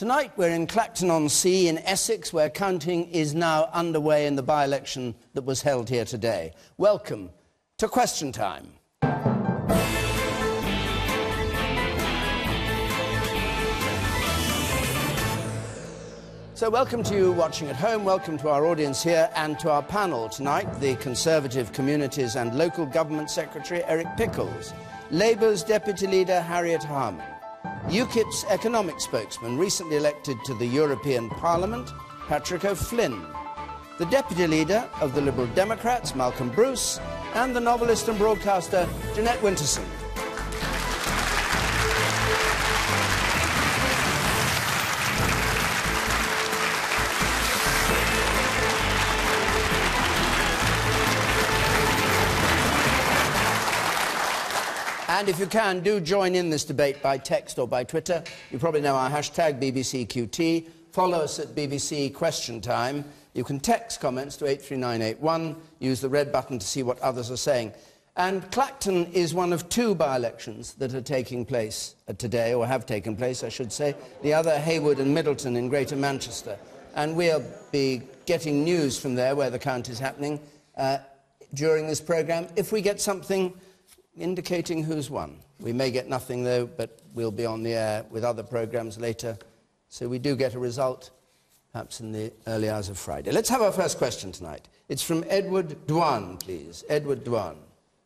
Tonight we're in Clacton-on-Sea in Essex, where counting is now underway in the by-election that was held here today. Welcome to Question Time. So welcome to you watching at home, welcome to our audience here and to our panel tonight, the Conservative Communities and Local Government Secretary Eric Pickles, Labour's Deputy Leader Harriet Harman, UKIP's economic spokesman, recently elected to the European Parliament, Patrick O'Flynn, the deputy leader of the Liberal Democrats, Malcolm Bruce, and the novelist and broadcaster, Jeanette Winterson. And if you can, do join in this debate by text or by Twitter. You probably know our hashtag BBCQT. Follow us at BBC Question Time. You can text comments to 83981. Use the red button to see what others are saying. And Clacton is one of two by-elections that are taking place today, or have taken place, I should say. The other, Heywood and Middleton in Greater Manchester. And we'll be getting news from there where the count is happening uh, during this programme. If we get something indicating who's won. We may get nothing, though, but we'll be on the air with other programmes later. So we do get a result, perhaps in the early hours of Friday. Let's have our first question tonight. It's from Edward Dwan, please. Edward Dwan.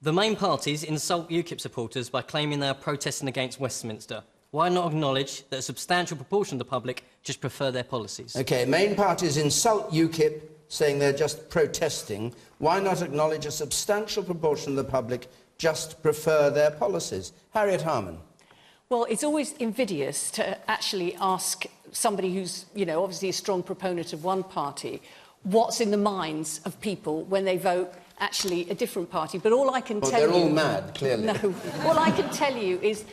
The main parties insult UKIP supporters by claiming they are protesting against Westminster. Why not acknowledge that a substantial proportion of the public just prefer their policies? OK, main parties insult UKIP, saying they're just protesting. Why not acknowledge a substantial proportion of the public just prefer their policies. Harriet Harman. Well, it's always invidious to actually ask somebody who's, you know, obviously a strong proponent of one party, what's in the minds of people when they vote actually a different party. But all I can well, tell they're you... they're all mad, clearly. No. all I can tell you is,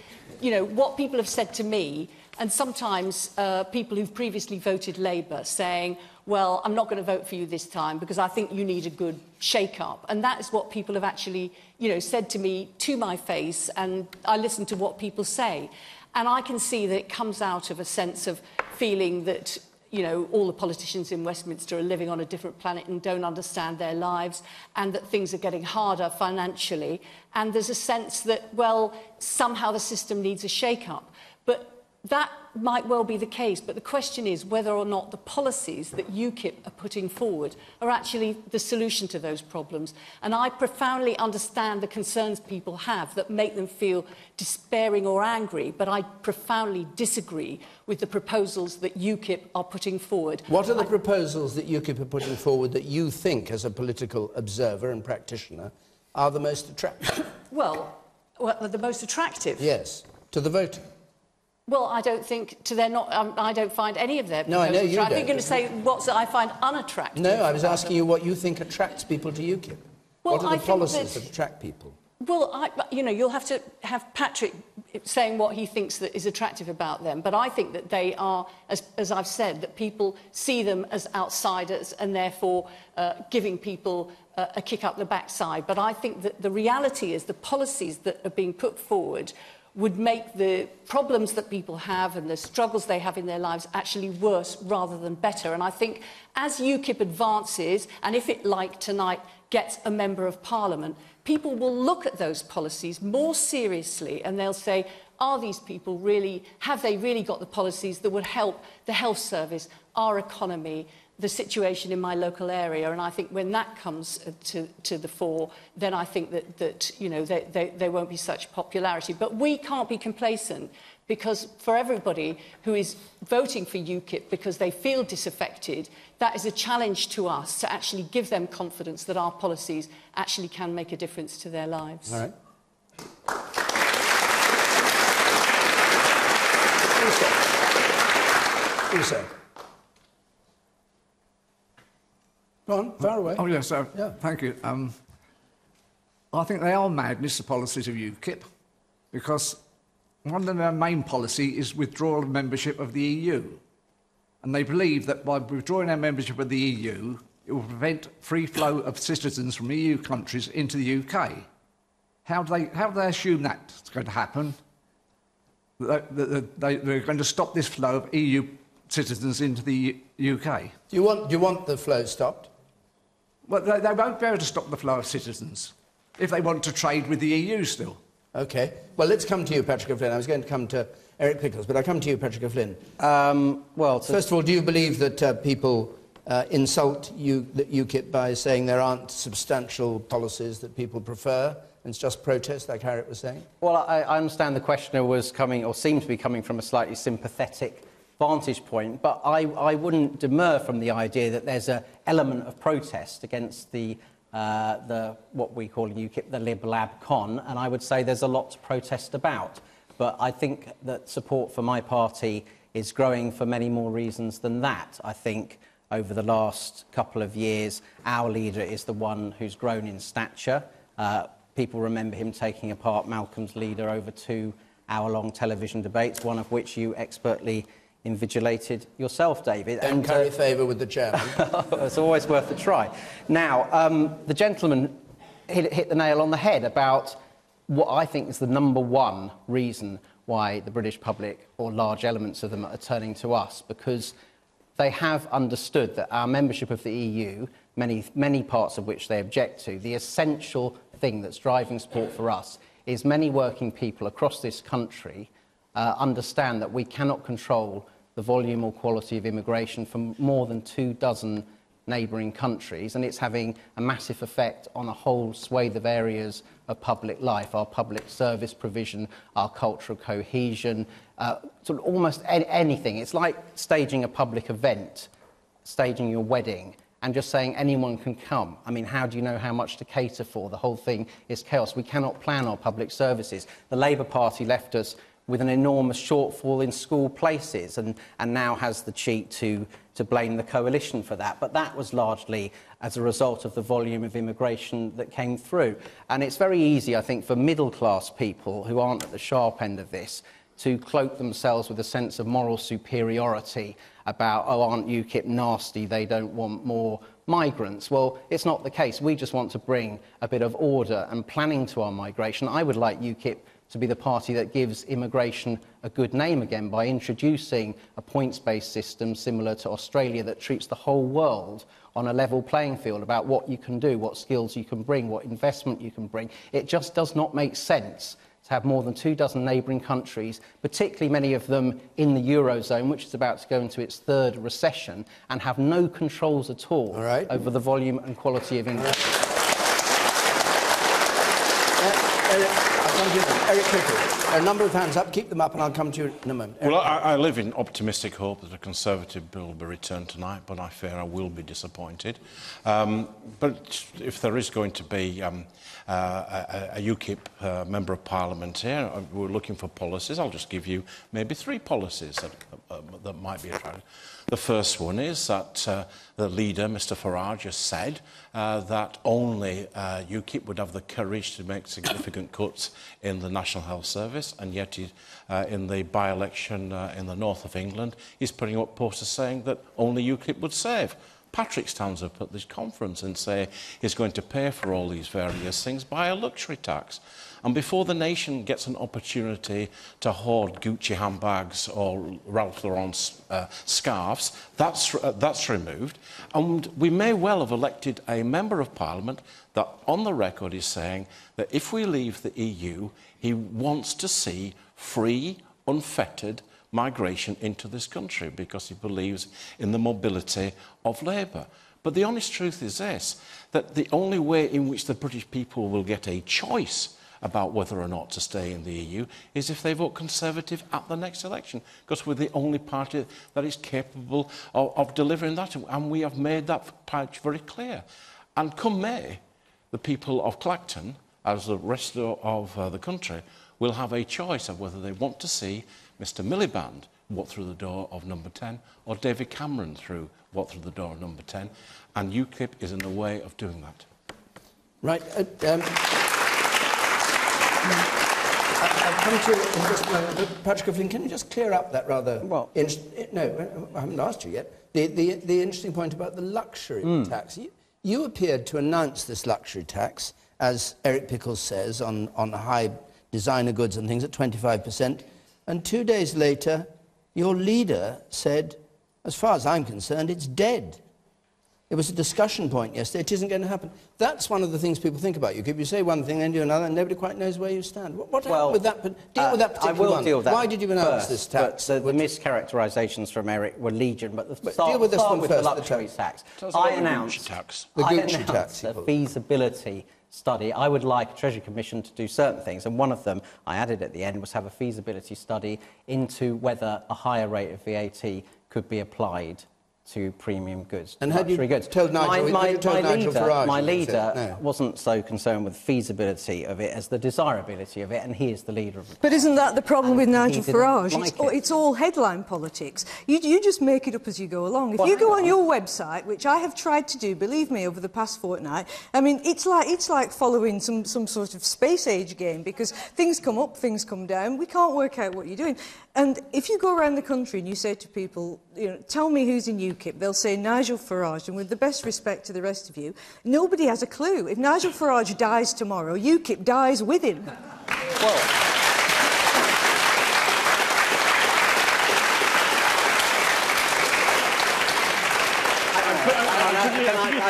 you know, what people have said to me, and sometimes uh, people who've previously voted Labour saying, well, I'm not going to vote for you this time because I think you need a good shake-up. And that is what people have actually, you know, said to me to my face, and I listen to what people say. And I can see that it comes out of a sense of feeling that you know, all the politicians in Westminster are living on a different planet and don't understand their lives, and that things are getting harder financially. And there's a sense that, well, somehow the system needs a shake up. But that might well be the case, but the question is whether or not the policies that UKIP are putting forward are actually the solution to those problems. And I profoundly understand the concerns people have that make them feel despairing or angry, but I profoundly disagree with the proposals that UKIP are putting forward. What are the I... proposals that UKIP are putting forward that you think, as a political observer and practitioner, are the most attractive? well, well the most attractive? Yes, to the voter. Well, I don't think to they're not. Um, I don't find any of their. No, I know you don't. think you're going to say what I find unattractive. No, I was asking them. you what you think attracts people to UKIP. Well, what are the I policies that, that attract people? Well, I, you know, you'll have to have Patrick saying what he thinks that is attractive about them. But I think that they are, as, as I've said, that people see them as outsiders and therefore uh, giving people uh, a kick up the backside. But I think that the reality is the policies that are being put forward would make the problems that people have and the struggles they have in their lives actually worse rather than better. And I think as UKIP advances, and if it, like tonight, gets a member of parliament, people will look at those policies more seriously and they'll say, are these people really, have they really got the policies that would help the health service, our economy, the situation in my local area. And I think when that comes uh, to, to the fore, then I think that, that you know, there, there, there won't be such popularity. But we can't be complacent because for everybody who is voting for UKIP because they feel disaffected, that is a challenge to us to actually give them confidence that our policies actually can make a difference to their lives. All right. Uso. Go on, far away. Oh, yes, uh, yeah. thank you. Um, I think they are madness, the policies of UKIP, because one of their main policy is withdrawal of membership of the EU. And they believe that by withdrawing our membership of the EU, it will prevent free flow of citizens from EU countries into the UK. How do they, how do they assume that's going to happen? That they, they, they're going to stop this flow of EU citizens into the UK. Do you want, do you want the flow stopped? Well, they, they won't be able to stop the flow of citizens if they want to trade with the EU still. Okay. Well, let's come to you, Patrick O'Flynn. I was going to come to Eric Pickles, but I'll come to you, Patrick O'Flynn. Um, well, to, First of all, do you believe that uh, people uh, insult you, that UKIP by saying there aren't substantial policies that people prefer and it's just protest, like Harriet was saying? well, I, I understand the questioner was coming, or seemed to be coming from a slightly sympathetic vantage point, but I, I wouldn't demur from the idea that there's an element of protest against the, uh, the what we call in UKIP the Lib Lab Con, and I would say there's a lot to protest about. But I think that support for my party is growing for many more reasons than that. I think over the last couple of years, our leader is the one who's grown in stature. Uh, people remember him taking apart Malcolm's leader over two hour long television debates, one of which you expertly invigilated yourself, David. And uh, curry favour with the chairman. it's always worth a try. Now, um, the gentleman hit, hit the nail on the head about what I think is the number one reason why the British public, or large elements of them, are turning to us, because they have understood that our membership of the EU, many, many parts of which they object to, the essential thing that's driving support for us is many working people across this country uh, understand that we cannot control the volume or quality of immigration from more than two dozen neighbouring countries, and it's having a massive effect on a whole swathe of areas of public life, our public service provision, our cultural cohesion, uh, sort of almost anything. It's like staging a public event, staging your wedding, and just saying anyone can come. I mean, how do you know how much to cater for? The whole thing is chaos. We cannot plan our public services. The Labour Party left us with an enormous shortfall in school places and, and now has the cheek to, to blame the coalition for that. But that was largely as a result of the volume of immigration that came through. And it's very easy, I think, for middle class people who aren't at the sharp end of this to cloak themselves with a sense of moral superiority about, oh, aren't UKIP nasty? They don't want more migrants. Well, it's not the case. We just want to bring a bit of order and planning to our migration. I would like UKIP to be the party that gives immigration a good name again by introducing a points based system similar to Australia that treats the whole world on a level playing field about what you can do, what skills you can bring, what investment you can bring. It just does not make sense to have more than two dozen neighbouring countries, particularly many of them in the Eurozone, which is about to go into its third recession, and have no controls at all, All right. over the volume and quality of immigration. Eric quickly. A number of hands up. Keep them up, and I'll come to you in a moment. Well, I, I, live in optimistic hope that a Conservative bill will be returned tonight, but I fear I will be disappointed. Um, but if there is going to be um, uh, a, a, UKIP uh, member of Parliament here, uh, we're looking for policies. I'll just give you maybe three policies that, uh, that might be attractive. The first one is that uh, the leader, Mr Farage, has said uh, that only uh, UKIP would have the courage to make significant cuts in the National Health Service, and yet he, uh, in the by-election uh, in the north of England, he's putting up posters saying that only UKIP would save. Patrick stands up at this conference and say he's going to pay for all these various things by a luxury tax. And before the nation gets an opportunity to hoard Gucci handbags or Ralph Lauren uh, scarves, that's, uh, that's removed. And we may well have elected a Member of Parliament that on the record is saying that if we leave the EU, he wants to see free, unfettered migration into this country because he believes in the mobility of labour. But the honest truth is this, that the only way in which the British people will get a choice about whether or not to stay in the EU is if they vote Conservative at the next election, because we're the only party that is capable of, of delivering that, and we have made that patch very clear. And come May, the people of Clacton, as the rest of uh, the country, will have a choice of whether they want to see Mr Miliband walk through the door of number 10 or David Cameron through walk through the door of number 10 and UKIP is in the way of doing that. Right. Uh, um... I- I'll come to just a moment. Patrick O'Flynn, can you just clear up that rather... Well- no, I haven't asked you yet. The, the, the interesting point about the luxury hmm. tax. You, you appeared to announce this luxury tax, as Eric Pickles says, on, on high designer goods and things at 25%. And two days later, your leader said As far as I'm concerned, it's dead. It was a discussion point yesterday. It isn't going to happen. That's one of the things people think about UKIP. You say one thing, then do another, and nobody quite knows where you stand. What, what well, happened with that, deal uh, with that particular I will one. deal with that Why did you announce first, this tax? But the, the mischaracterisations from Eric were legion, but, the, But start, deal with this start one with first, the the luxury tax. tax. I announced, tax. The I Gucci announced tax, he a feasibility study. I would like a Treasury Commission to do certain things, and one of them I added at the end was have a feasibility study into whether a higher rate of VAT could be applied to premium goods, And had you luxury goods. told Nigel- my, my, you told my Nigel leader, Farage my leader? No. wasn't so concerned with feasibility of it as the desirability of it, and he is the leader of the But isn't that the problem with And he Nigel Farage? like it's, all, it. it's all headline politics. You, you just make it up as you go along. If Well, you go on on. your website, which I have tried to do, believe me, over the past fortnight, I mean, it's like, it's like following some, some sort of space age game because things come up, things come down. We can't work out what you're doing. And if you go around the country and you say to people, you know, tell me who's in UKIP, they'll say Nigel Farage. And with the best respect to the rest of you, nobody has a clue. If Nigel Farage dies tomorrow, UKIP dies with him. Can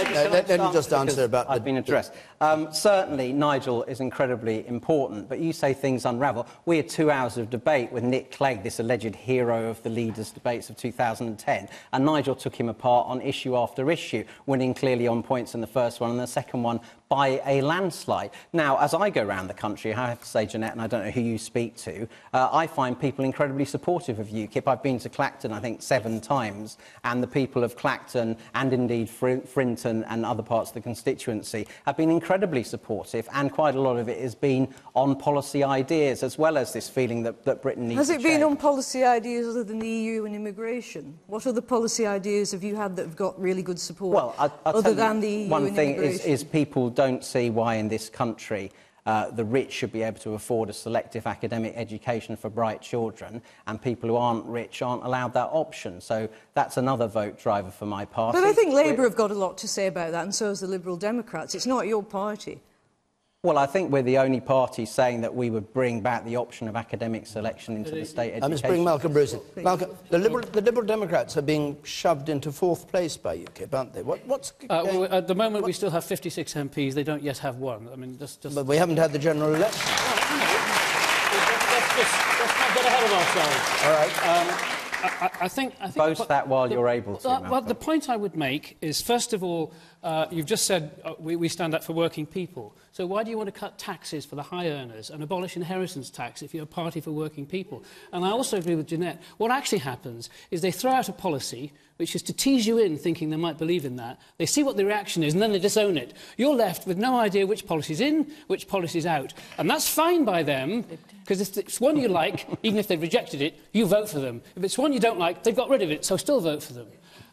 I- I- No, can let- let me just answer about I've the- been addressed. Um, certainly, Nigel is incredibly important, but you say things unravel. We had two hours of debate with Nick Clegg, this alleged hero of the leaders' debates of 2010, and Nigel took him apart on issue after issue, winning clearly on points in the first one and the second one by a landslide. Now, as I go around the country, I have to say, Jeanette, and I don't know who you speak to, uh, I find people incredibly supportive of UKIP. I've been to Clacton, I think, seven times, and the people of Clacton and indeed Fri- Frinton and other parts of the constituency have been incredibly supportive, and quite a lot of it has been on policy ideas as well as this feeling that, that Britain needs to Has it been on policy ideas other than the EU and immigration? What other policy ideas have you had that have got really good support Well, I, other than the EU one and thing is, is people don't see why in this country uh, the rich should be able to afford a selective academic education for bright children, and people who aren't rich aren't allowed that option. So that's another vote driver for my party. But I think We're- Labour have got a lot to say about that, and so has the Liberal Democrats. It's not your party. Well, I think we're the only party saying that we would bring back the option of academic selection into the state education. I must bring Malcolm Bruce in. Malcolm, the Liberal, the Liberal Democrats are being shoved into fourth place by UKIP, aren't they? What, what's Uh, well, at the moment, we still have 56 MPs. They don't yet have one. I mean, just, just, But we haven't had the general election. let's, just, let's not get ahead of ourselves. All right. I, I- I think. I think Boast the that while the- you're able to, Uh, well, the point I would make is, first of all, uh, you've just said uh, we, we stand up for working people. So why do you want to cut taxes for the high earners and abolish inheritance tax if you're a party for working people? And I also agree with Jeanette. What actually happens is they throw out a policy which is to tease you in thinking they might believe in that. They see what the reaction is and then they disown it. You're left with no idea which policy's in, which policy's out. And that's fine by them because if it's one you like, even if they've rejected it, you vote for them. If it's one you don't like, they've got rid of it, so still vote for them.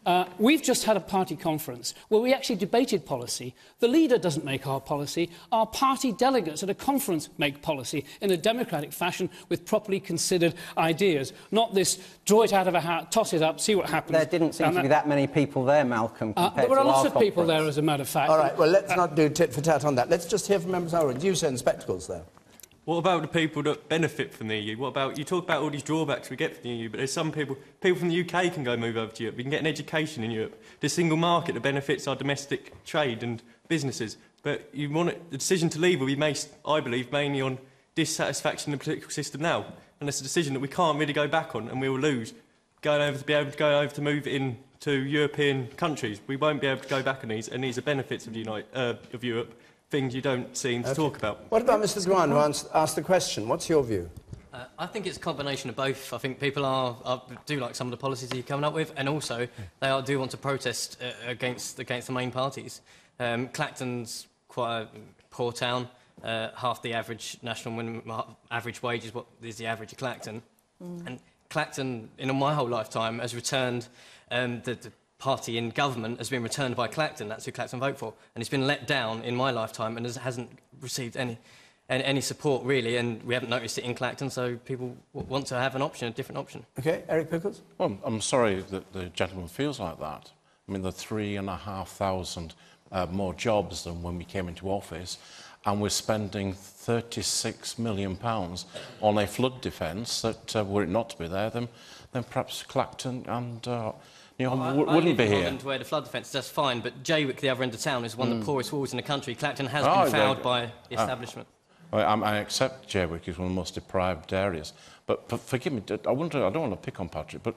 Uh, we've just had a party conference where we actually debated policy. The leader doesn't make our policy. Our party delegates at a conference make policy in a democratic fashion with properly considered ideas, not this draw it out of a hat, toss it up, see what happens. There didn't seem And to be that many people there, Malcolm, uh, there were a to lot our of people there, as a matter of fact. All right, well, let's not do tit for tat on that. Let's just hear from members of our audience. You said in spectacles there. What about the people that benefit from the EU? What about you talk about all these drawbacks we get from the EU, but there's some people people from the UK can go move over to Europe. We can get an education in Europe. The single market that benefits our domestic trade and businesses. But you want it, the decision to leave will be made, I believe, mainly on dissatisfaction in the political system now. And it's a decision that we can't really go back on and we will lose. Going over to be able to go over to move in to European countries. We won't be able to go back on these and these are benefits of, the United, uh, of Europe, things you don't seem to talk about. What about Mr. Dwan, who ans- asked the question? What's your view? Uh, I think it's a combination of both. I think people are, are do like some of the policies you're coming up with, and also they are, do want to protest uh, against against the main parties. Um, Clacton's quite a poor town. Uh, half the average national minimum average wage is what is the average of Clacton, and Clacton, in my whole lifetime, has returned um, the, the party in government has been returned by Clacton. That's who Clacton vote for. And it's been let down in my lifetime and hasn't received any, any, any support, really. And we haven't noticed it in Clacton, so people want to have an option, a different option. OK, Eric Pickles? Well, I'm sorry that the gentleman feels like that. I mean, the three and a half thousand uh, more jobs than when we came into office, and we're spending 36 million pounds on a flood defence that uh, were it not to be there, then, then perhaps Clacton and uh, you know, I- w- I wouldn't live be in here. Holland where the flood defence, that's fine, but Jaywick, the other end of town, is one of the hmm. poorest wards in the country. Clacton has Oh, been fouled by the ah. establishment. Well, I'm- um, I accept Jaywick is one of the most deprived areas. But, but forgive me, I, I don't want to pick on Patrick, but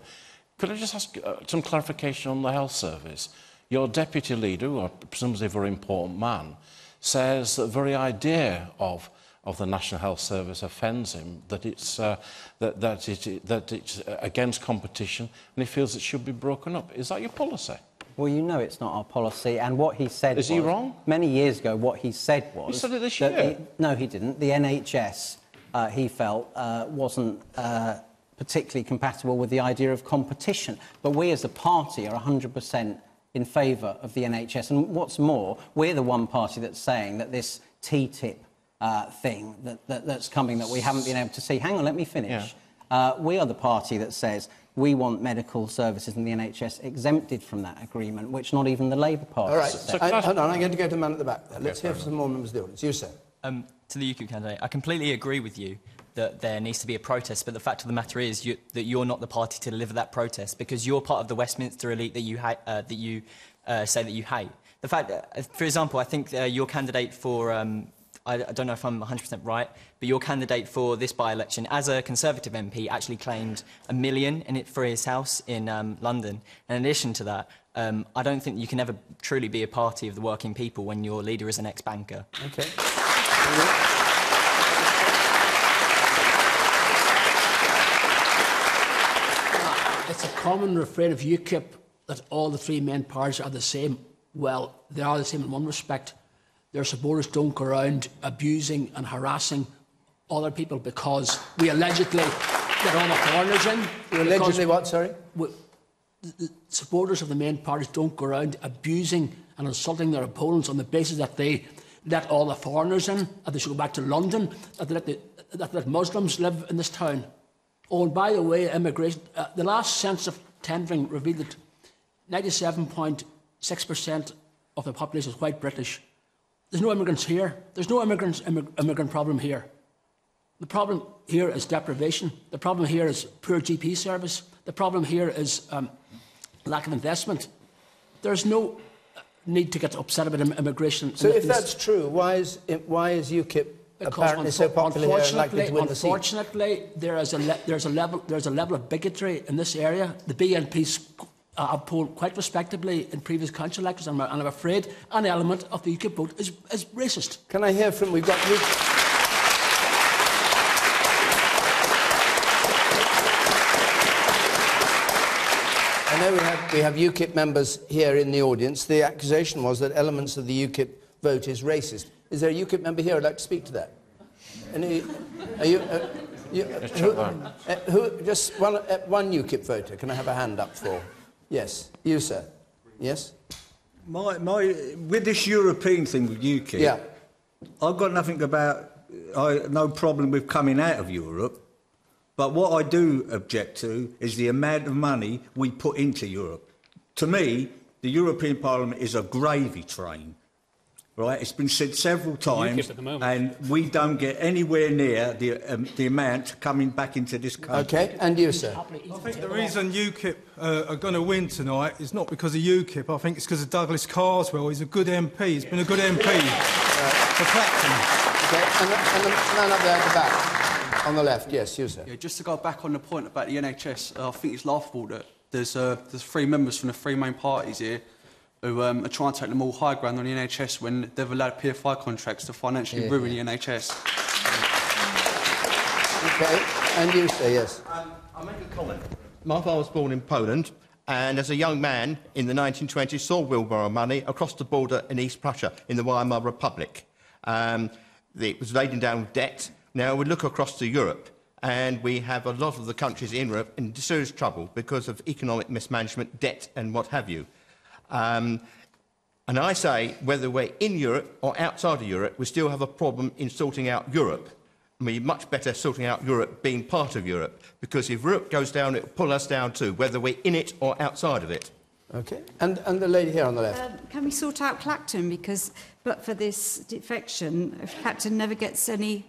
could I just ask uh, some clarification on the health service? Your deputy leader, who are presumably a very important man, says that the very idea of, of the National Health Service offends him, that it's, uh, that, that, it, that it's against competition, and he feels it should be broken up. Is that your policy? Well, you know it's not our policy, and what he said Is he wrong? Many years ago, what he said was... He said it this year. the- no, he didn't. The NHS, uh, he felt, uh, wasn't uh, particularly compatible with the idea of competition. But we as a party are 100% in favour of the NHS. And what's more, we're the one party that's saying that this TTIP uh, thing that, that, that's coming that we haven't been able to see... Hang on, let me finish. Uh, we are the party that says we want medical services in the NHS exempted from that agreement, which not even the Labour Party All right, said. I, hold on, I'm going to go to the man at the back there. Let's hear from some more members of the audience. You, sir. Um, to the UKIP candidate, I completely agree with you that there needs to be a protest, but the fact of the matter is you, that you're not the party to deliver that protest because you're part of the Westminster elite that you, ha- uh, that you uh, say that you hate. The fact, that, uh, for example, I think uh, your candidate for, um, I, I don't know if I'm 100% right, but your candidate for this by-election as a Conservative MP actually claimed a million in it for his house in um, London. And in addition to that, um, I don't think you can ever truly be a party of the working people when your leader is an ex-banker. Okay. It's a common refrain of UKIP that all the three main parties are the same. Well, they are the same in one respect. Their supporters don't go around abusing and harassing other people because we allegedly get all the foreigners in. You allegedly what, sorry? we- the supporters of the main parties don't go around abusing and insulting their opponents on the basis that they let all the foreigners in, that they should go back to London, that they let, the, that let Muslims live in this town. Oh, and by the way, immigration, uh, the last census of Tendring revealed that 97.6% of the population is white British. There's no immigrants here. There's no immigrants, immig- immigrant problem here. The problem here is deprivation. The problem here is poor GP service. The problem here is um, lack of investment. There's no uh, need to get upset about immigration. So if that's true, why is, why is UKIP because apparently so popular here and likely to win the? Unfortunately, there is a le- there's a level there's a level of bigotry in this area. The BNP's uh, have polled quite respectably in previous council elections, and I'm, and I'm afraid an element of the UKIP vote is, is racist. Can I hear from, we've got you. I know we have, we have UKIP members here in the audience. The accusation was that elements of the UKIP vote is racist. Is there a UKIP member here who'd like to speak to that? Any, are you, uh, you, uh, who, uh, who, just one, uh, one UKIP voter. Can I have a hand up for? Yes, you, sir. Yes? My, my, with this European thing with UKIP, Yeah. I've got nothing about, I, no problem with coming out of Europe. But what I do object to is the amount of money we put into Europe. To me, the European Parliament is a gravy train. Right, it's been said several times, at the and we don't get anywhere near the, um, the amount coming back into this country. Okay, and you, sir. I think the reason UKIP uh, are going to win tonight is not because of UKIP. I think it's because of Douglas Carswell. He's a good MP. He's been a good MP for Clacton. Okay, and the, and the man up there at the back. On the left, yes, you, sir. Yeah, just to go back on the point about the NHS, uh, I think it's laughable that there's, uh, there's three members from the three main parties here who um, are trying to take them all high ground on the NHS when they've allowed PFI contracts to financially Yeah, ruin yeah. the NHS. Okay, and you, sir, yes. Um, I'll make a comment. My father was born in Poland, and as a young man in the 1920s saw wheelbarrow money across the border in East Prussia in the Weimar Republic. Um, it was laden down with debt. Now we look across to Europe, and we have a lot of the countries in Europe in serious trouble because of economic mismanagement, debt, and what have you. Um, and I say, whether we're in Europe or outside of Europe, we still have a problem in sorting out Europe. I mean, much better sorting out Europe being part of Europe, because if Europe goes down, it will pull us down too, whether we're in it or outside of it. Okay, and, and the lady here on the left. Um, can we sort out Clacton? Because, but for this defection, Clacton never gets any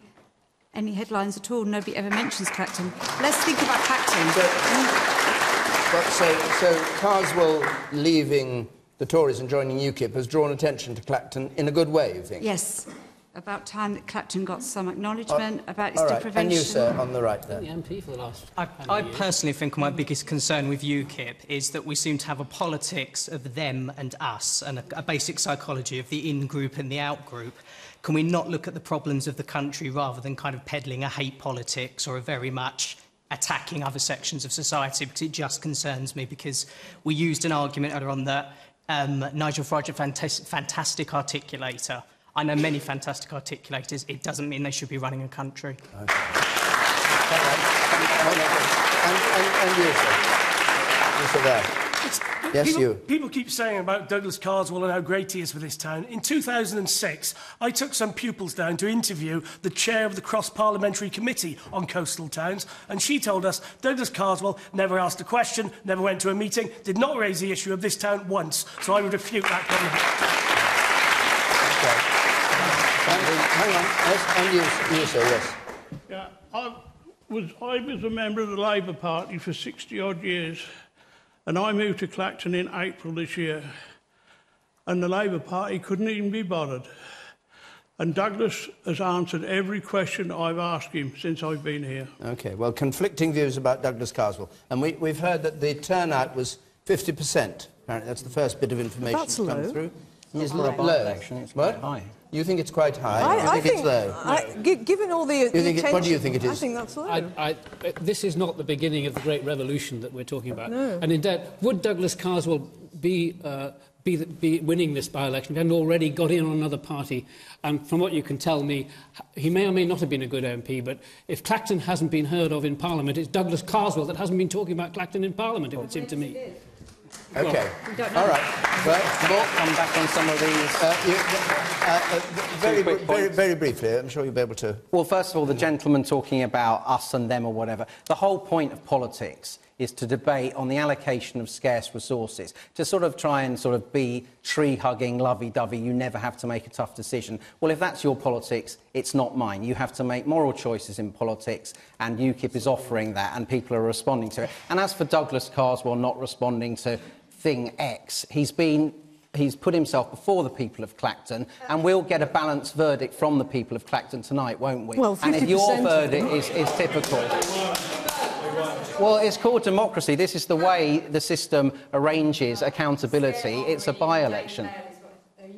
any headlines at all, nobody ever mentions Clacton. Let's think about Clacton. But so, so Carswell leaving the Tories and joining UKIP has drawn attention to Clacton in a good way, you think? Yes. About time that Clacton got some uh, acknowledgement about its All right, deprivation. and you, sir, on the right there. The MP for the last. I, I personally think my biggest concern with UKIP is that we seem to have a politics of them and us and a, a basic psychology of the in-group and the out-group. Can we not look at the problems of the country rather than kind of peddling a hate politics or a very much attacking other sections of society because it just concerns me because we used an argument earlier on that um, Nigel Farage, is a fantas- fantastic articulator. I know many fantastic articulators. It doesn't mean they should be running a country. And, and, and you, sir. You, sir, there. Yes, people, you. People keep saying about Douglas Carswell and how great he is for this town. In 2006, I took some pupils down to interview the chair of the Cross Parliamentary Committee on Coastal Towns, and she told us Douglas Carswell never asked a question, never went to a meeting, did not raise the issue of this town once. So I would refute that comment. Hang on. Yes, and you, you, sir, yes. Yeah, I was, I was a member of the Labour Party for 60 odd years, and I moved to Clacton in April this year. And the Labour Party couldn't even be bothered. And Douglas has answered every question I've asked him since I've been here. Okay, well, conflicting views about Douglas Carswell. And we, we've heard that the turnout was 50%. Apparently, that's the first bit of information That's come low. through. Not Is for a low. by-election, it's what? quite high. You think it's quite high? I, you I think, it's low? I, given all the, the think it- attention, what do you think it is? I think that's low. I, I, uh, this is not the beginning of the great revolution that we're talking about. No. And indeed, would Douglas Carswell be, uh, be, the, be winning this by-election? He hadn't already got in on another party. And from what you can tell me, he may or may not have been a good MP, but if Clacton hasn't been heard of in Parliament, it's Douglas Carswell that hasn't been talking about Clacton in Parliament, it would seem to me. Okay. We don't know. All right. Well, more, Come back on some of these. uh, you, uh, uh, very, quick very, very briefly, I'm sure you'll be able to... Well, first of all, the gentleman talking about us and them or whatever. The whole point of politics is to debate on the allocation of scarce resources, to sort of try and sort of be tree-hugging, lovey-dovey, you never have to make a tough decision. Well, if that's your politics, it's not mine. You have to make moral choices in politics, and UKIP is offering that, and people are responding to it. And as for Douglas Carswell not responding to thing X, he's been He's put himself before the people of Clacton, and we'll get a balanced verdict from the people of Clacton tonight, won't we? Well, and if your verdict is, is typical. Well, it's called democracy. This is the way the system arranges accountability. It's a by-election.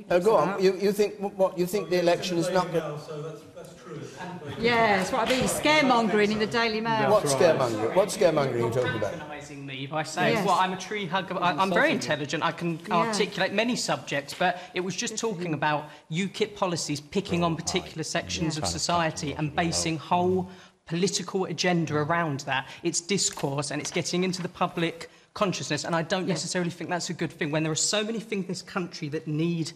Uh, go on. You, you think what? You think the election is not? Good? Yeah, that's what I mean. Scaremongering in the Daily Mail. What scaremongering? What scaremongering are you talking about? Patronising me by saying, Yes. well, I'm a tree hugger. I, I'm very intelligent. I can Yeah. articulate many subjects, but it was just talking about UKIP policies picking on particular sections of society and basing whole political agenda around that. It's discourse and it's getting into the public consciousness, and I don't necessarily think that's a good thing. When there are so many things in this country that need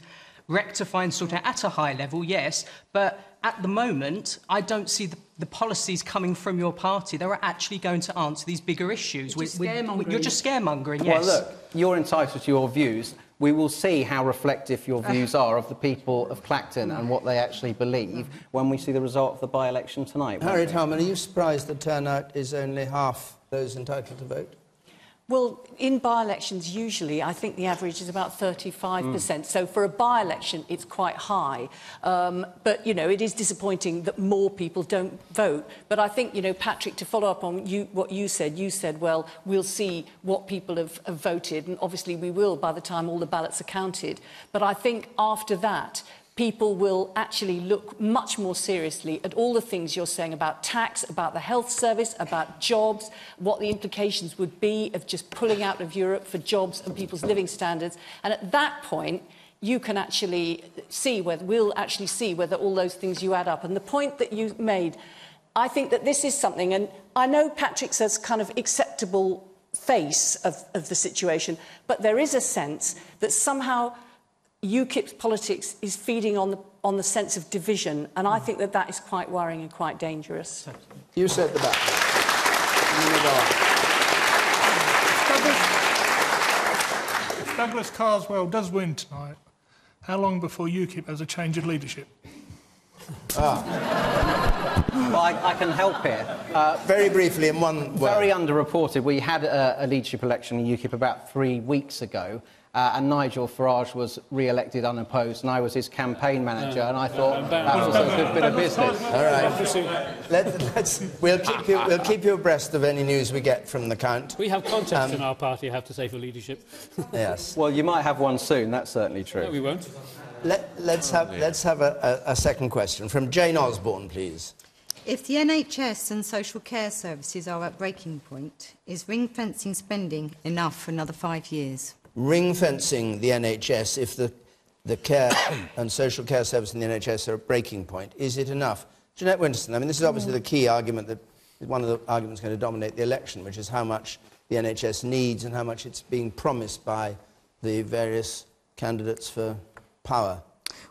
rectifying sort of at a high level, yes, but at the moment, I don't see the, the policies coming from your party that are actually going to answer these bigger issues. You're just With- with- scaremongering. You're just scaremongering, yes. Well, look, you're entitled to your views. We will see how reflective your ah. views are of the people of Clacton and what they actually believe when we see the result of the by-election tonight. Harriet we? Harman, are you surprised the turnout is only half those entitled to vote? Well, in by-elections, usually, I think the average is about 35%. Mm. So for a by-election, it's quite high. Um, but, you know, it is disappointing that more people don't vote. But I think, you know, Patrick, to follow up on you, what you said, you said, well, we'll see what people have, have voted. And obviously we will by the time all the ballots are counted. But I think after that, people will actually look much more seriously at all the things you're saying about tax, about the health service, about jobs, what the implications would be of just pulling out of Europe for jobs and people's living standards. And at that point, you can actually see whether we'll actually see whether all those things you add up. And the point that you made, I think that this is something, and I know Patrick says kind of acceptable face of, of the situation, but there is a sense that somehow UKIP's politics is feeding on the, on the sense of division, and I think that that is quite worrying and quite dangerous. You said the back. You move on. If Douglas Carswell does win tonight, how long before UKIP has a change of leadership? Ah. Well, I, I can help here Very briefly, in one word. Very underreported. We had a, a leadership election in UKIP about three weeks ago. Uh, and Nigel Farage was re-elected unopposed, and I was his campaign manager, and I thought that was a good bit of business. All right. Let, let's, we'll, keep you, we'll keep you abreast of any news we get from the Count. We have contests Um, in our party, I have to say, for leadership. Yes. Well, you might have one soon. That's certainly true. No, we won't. Let, let's have, let's have a, a, a second question from Jane Osborne, please. If the NHS and social care services are at breaking point, is ring fencing spending enough for another five years? Ring fencing the NHS if the, the care and social care service in the NHS are at breaking point. Is it enough? Jeanette Winterson, I mean, this is obviously the key argument that one of the arguments going to dominate the election, which is how much the NHS needs and how much it's being promised by the various candidates for power.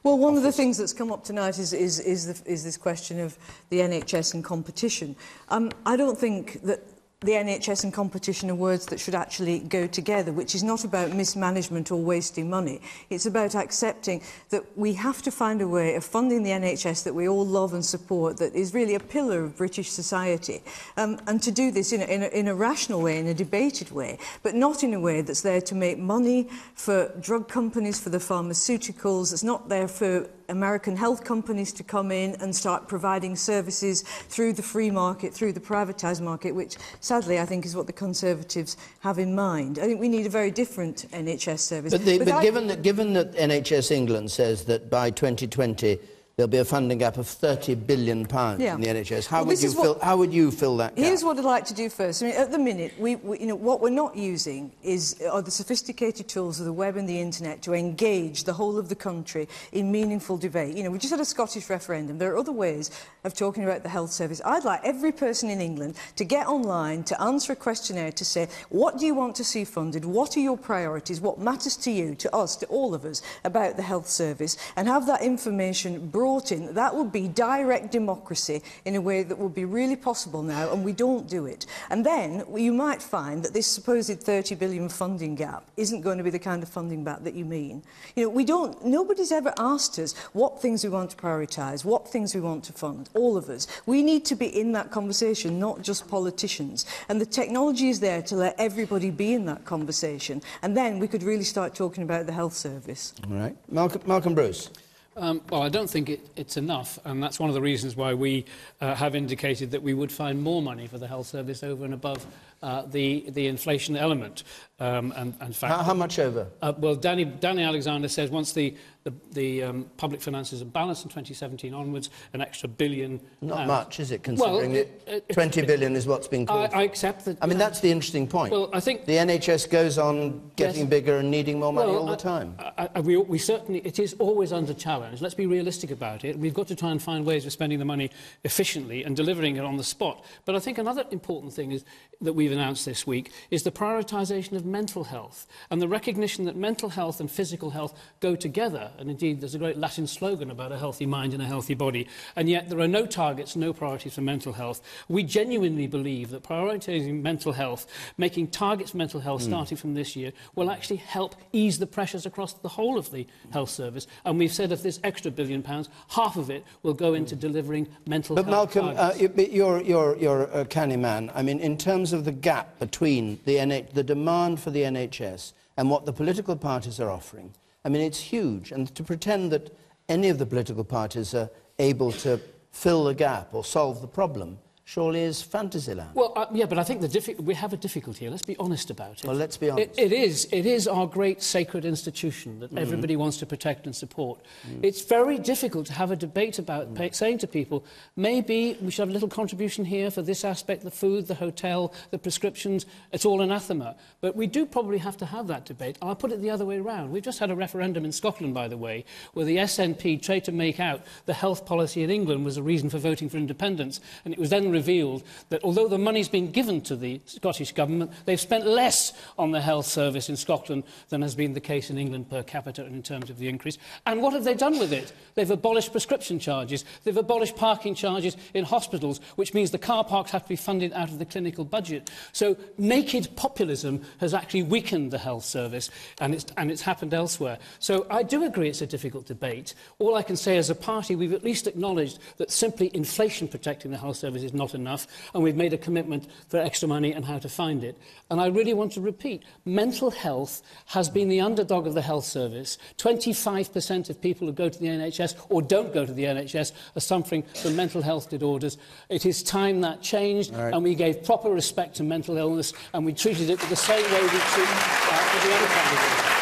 Well, one of the things that's come up tonight is, is, is, the, is this question of the NHS and competition. Um, I don't think that the NHS and competition are words that should actually go together, which is not about mismanagement or wasting money. It's about accepting that we have to find a way of funding the NHS that we all love and support, that is really a pillar of British society, um, and to do this in a, in, a, in a rational way, in a debated way, but not in a way that's there to make money for drug companies, for the pharmaceuticals, it's not there for American health companies to come in and start providing services through the free market, through the privatised market, which sadly I think is what the Conservatives have in mind. I think we need a very different NHS service. But, the, but I- given, that, given that NHS England says that by 2020 there'll be a funding gap of 30 billion pounds Yeah. in the NHS, how, Well, would you fill, how would you fill that gap? Here's what I'd like to do first. I mean, at the minute, we, we, you know, what we're not using is, are the sophisticated tools of the web and the internet to engage the whole of the country in meaningful debate. You know, we just had a Scottish referendum. There are other ways of talking about the health service. I'd like every person in England to get online, to answer a questionnaire, to say, what do you want to see funded? What are your priorities? What matters to you, to us, to all of us about the health service? And have that information brought in. That would be direct democracy in a way that would be really possible now, and we don't do it. And then you might find that this supposed 30 billion funding gap isn't going to be the kind of funding gap that you mean. You know, we don't, nobody's ever asked us what things we want to prioritise, what things we want to fund, all of us. We need to be in that conversation, not just politicians. And the technology is there to let everybody be in that conversation. And then we could really start talking about the health service. All right. Malcolm, Malcolm Bruce. Um, well, I don't think it, it's enough, and that's one of the reasons why we uh, have indicated that we would find more money for the health service over and above uh, the, the inflation element. Um, and, and fact, How, how much over? Uh, well, Danny, Danny Alexander says once the, the, the um, public finances are balanced in 2017 onwards, an extra billion... Not pounds. much, is it, considering well, that 20 billion is what's been called I, I accept that... I mean, that's the interesting point. Well, I think... The NHS goes on getting Yes. bigger and needing more money Well, all the time. I, I, we, we certainly, it is always under challenge. Let's be realistic about it. We've got to try and find ways of spending the money efficiently and delivering it on the spot. But I think another important thing is, that we've announced this week is the prioritisation of mental health and the recognition that mental health and physical health go together. And indeed, there's a great Latin slogan about a healthy mind and a healthy body. And yet there are no targets, no priorities for mental health. We genuinely believe that prioritising mental health, making targets for mental health hmm. starting from this year, will actually help ease the pressures across the whole of the health service. And we've said of this extra billion pounds, half of it will go into delivering mental But health Malcolm, uh, you- but you're, you're, you're a canny man. I mean, in terms of the gap between the, NH- the demand for the NHS and what the political parties are offering, I mean, it's huge. And to pretend that any of the political parties are able to fill the gap or solve the problem surely is fantasyland. Well, uh, yeah, but I think we have a difficulty here. Let's be honest about it. Well, let's be honest. It, it is. It is our great sacred institution that Mhm. everybody wants to protect and support. It's very difficult to have a debate about pay, saying to people, maybe we should have a little contribution here for this aspect, the food, the hotel, the prescriptions. It's all anathema. But we do probably have to have that debate. I'll put it the other way around. We've just had a referendum in Scotland, by the way, where the SNP tried to make out the health policy in England was a reason for voting for independence. And it was then revealed that although the money's been given to the Scottish Government, they've spent less on the health service in Scotland than has been the case in England per capita in terms of the increase. And what have they done with it? They've abolished prescription charges. They've abolished parking charges in hospitals, which means the car parks have to be funded out of the clinical budget. So naked populism has actually weakened the health service, and it's, and it's happened elsewhere. So I do agree it's a difficult debate. All I can say as a party, we've at least acknowledged that simply inflation protecting the health service is not not enough, and we've made a commitment for extra money and how to find it. And I really want to repeat, mental health has been the underdog of the health service. 25% of people who go to the NHS or don't go to the NHS are suffering from mental health disorders. It is time that changed, All right. and we gave proper respect to mental illness, and we treated it with the same way we treat uh, every other kind of illness.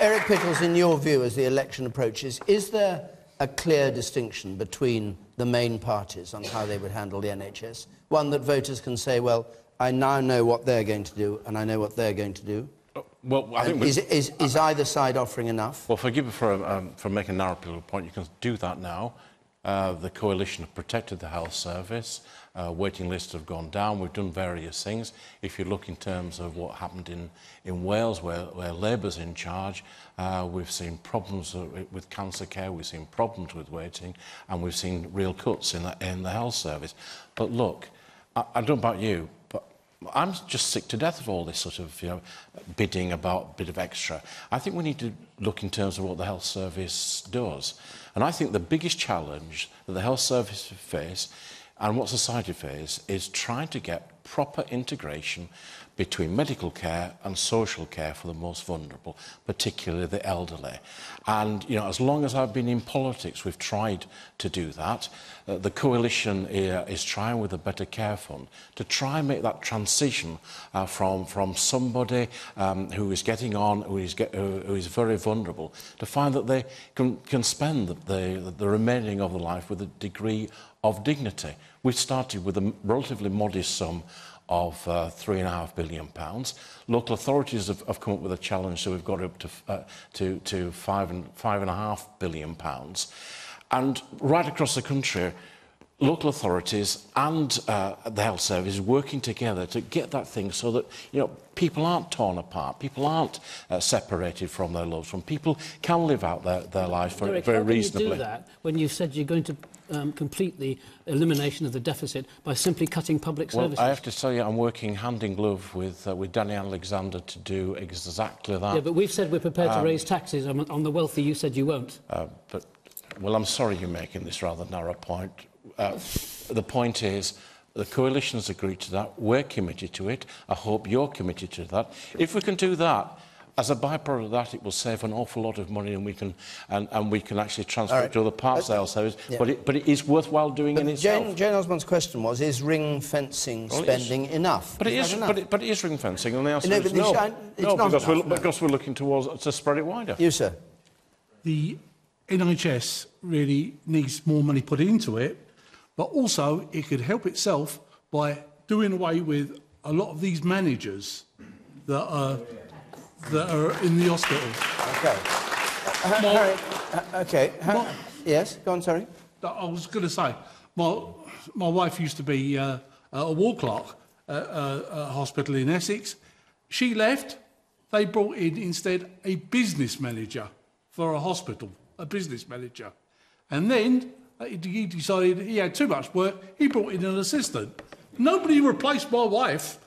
Eric Pickles, in your view, as the election approaches, is there a clear distinction between the main parties on how they would handle the NHS? One that voters can say, well, I now know what they're going to do, and I know what they're going to do. Well, I think is, is, is either side offering enough? Well, forgive me for, um, for making a narrow political point. You can do that now. Uh, the coalition have protected the health service. Uh, waiting lists have gone down. We've done various things. If you look in terms of what happened in, in Wales, where, where Labour's in charge, uh, we've seen problems uh, with cancer care, we've seen problems with waiting, and we've seen real cuts in the, in the health service. But look, I, I don't know about you, but I'm just sick to death of all this sort of you know, bidding about bit of extra. I think we need to look in terms of what the health service does. And I think the biggest challenge that the health service face and what society face is trying to get proper integration between medical care and social care for the most vulnerable, particularly the elderly. And, you know, as long as I've been in politics, we've tried to do that. Uh, the coalition here is trying with a Better Care Fund to try and make that transition uh, from, from somebody um, who is getting on, who is, get, who, who is very vulnerable, to find that they can, can spend the, the, the remaining of their life with a degree of dignity. We started with a relatively modest sum of uh, three and a half billion pounds. Local authorities have, have come up with a challenge, so we've got up to uh, to to five and five and a half billion pounds, and right across the country. Local authorities and uh, the health service working together to get that thing so that you know people aren't torn apart, people aren't uh, separated from their loved ones, people can live out their, their life very, Derek, very how reasonably. You do that when you said you're going to um, complete the elimination of the deficit by simply cutting public well, services? I have to tell you, I'm working hand in glove with, uh, with Danny Alexander to do exactly that. Yeah, but we've said we're prepared um, to raise taxes on, on the wealthy. You said you won't. Uh, but, well, I'm sorry you're making this rather narrow point. Uh, the point is, The coalition's agreed to that. We're committed to it. I hope you're committed to that. If we can do that, as a byproduct of that, it will save an awful lot of money, and we can and, and we can actually transfer right. it to other parts uh, of ourselves. Yeah. But it, but it is worthwhile doing but in itself. Jane, Jane Osborne's question was: Is ring fencing well, spending is. enough? But it is, is enough? But, it, but it is ring fencing, and the answer no, is no. Shine, no, because enough, we're, no. because we're looking towards to spread it wider. You sir, the NHS really needs more money put into it, but also it could help itself by doing away with a lot of these managers that are. Yeah that are in the hospital. Okay. Uh, Harry, uh, okay. Yes, go on, sorry. I was going to say, my my wife used to be uh, a ward clerk at a, hospital in Essex. She left. They brought in instead a business manager for a hospital, a business manager, and then uh, he he decided he had too much work. He brought in an assistant. Nobody replaced my wife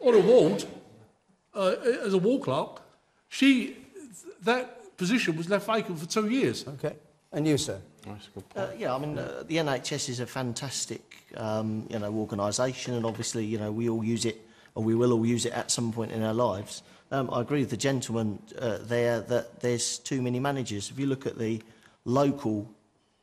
on a ward uh, as a ward clerk. She, that position was left vacant for two years. Okay. And you, sir? Uh, yeah, I mean, uh, the NHS is a fantastic, um, you know, organisation, and obviously, you know, we all use it, or we will all use it at some point in our lives. Um, I agree with the gentleman uh, there that there's too many managers. If you look at the local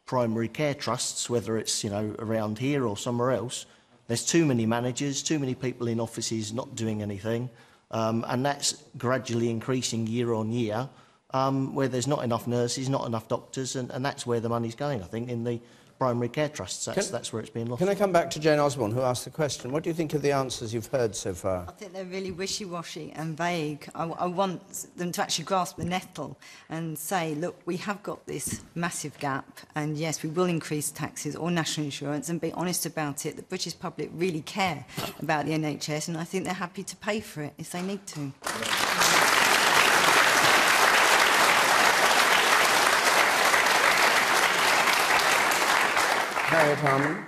primary care trusts, whether it's you know around here or somewhere else, there's too many managers, too many people in offices not doing anything. Um, and that's gradually increasing year on year, um, where there's not enough nurses, not enough doctors, and, and that's where the money's going, I think, in the primary care trusts. That's, can, that's where it's being lost. Can I come back to Jane Osborne, who asked the question? What do you think of the answers you've heard so far? I think they're really wishy-washy and vague. I, I want them to actually grasp the nettle and say, look, we have got this massive gap, and yes, we will increase taxes or national insurance, and be honest about it. The British public really care about the NHS, and I think they're happy to pay for it if they need to. Harriet Harman.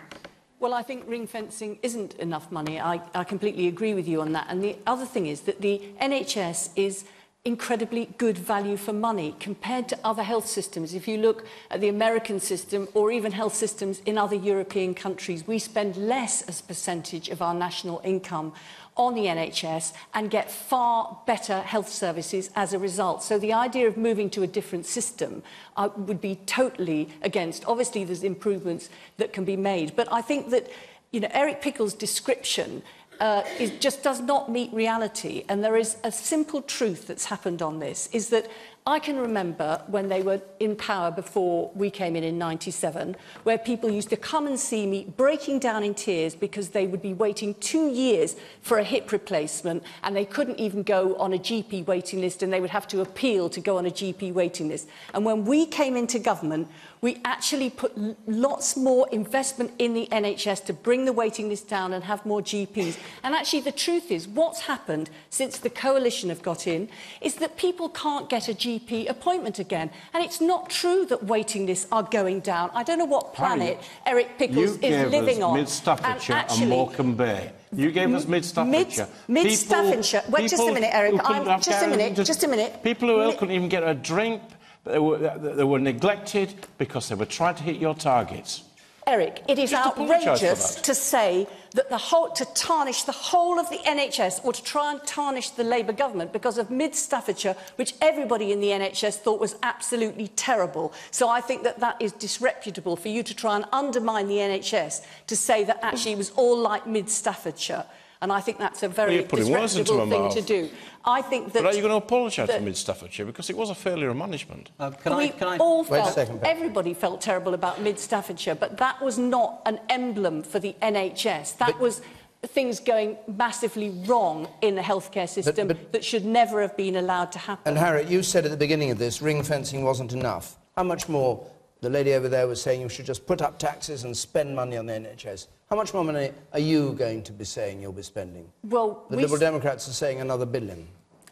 Well, I think ring fencing isn't enough money. I, I completely agree with you on that. And the other thing is that the NHS is incredibly good value for money compared to other health systems. If you look at the American system or even health systems in other European countries, we spend less as a percentage of our national income on the NHS and get far better health services as a result. So the idea of moving to a different system uh, would be totally against. Obviously, there's improvements that can be made. But I think that, you know, Eric Pickle's description uh, is, just does not meet reality. And there is a simple truth that's happened on this, is that I can remember when they were in power before we came in in 97, where people used to come and see me breaking down in tears because they would be waiting two years for a hip replacement and they couldn't even go on a GP waiting list and they would have to appeal to go on a GP waiting list. And when we came into government, we actually put lots more investment in the NHS to bring the waiting list down and have more GPs. And actually, the truth is, what's happened since the coalition have got in is that people can't get a GP appointment again. And it's not true that waiting lists are going down. I don't know what planet Eric Pickles is living us on. Mid-Staffordshire and, actually, Morecambe Bay. You gave us. Mid, mid Staffordshire. Wait, just a minute, Eric. Just a minute. just- Just a minute. People who Mi- couldn't even get a drink, They were, they were neglected because they were trying to hit your targets. Eric, it is Just outrageous to say that the whole, to tarnish the whole of the NHS or to try and tarnish the Labour government because of Mid Staffordshire, which everybody in the NHS thought was absolutely terrible. So I think that that is disreputable for you to try and undermine the NHS to say that actually it was all like Mid Staffordshire. And I think that's a very you're putting words into disreputable thing mouth. to do. I think that... But are you going to apologise to that- Mid-Staffordshire? Because it was a failure of management. we all felt, everybody felt terrible about Mid Staffordshire, but that was not an emblem for the NHS. That was things going massively wrong in the healthcare system that should never have been allowed to happen. And Harriet, you said at the beginning of this, ring fencing wasn't enough. How much more? The lady over there was saying you should just put up taxes and spend money on the NHS. How much more money are you going to be saying you'll be spending? Well, The we Liberal Democrats are saying another billion.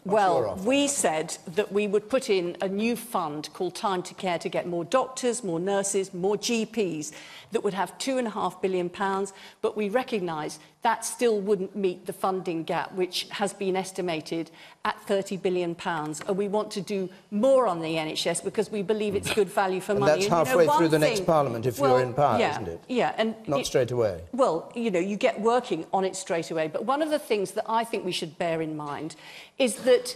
What's Well, we said that we would put in a new fund called Time to Care to get more doctors, more nurses, more GPs that would have two and a half billion pounds, but we recognise that still wouldn't meet the funding gap, which has been estimated at 30 billion pounds. And we want to do more on the NHS because we believe it's good value for And money. that's you know, halfway through the next Parliament if Well, you're in power, yeah, isn't it? Yeah, and Not it- straight away. well, you know, you get working on it straight away. But one of the things that I think we should bear in mind is that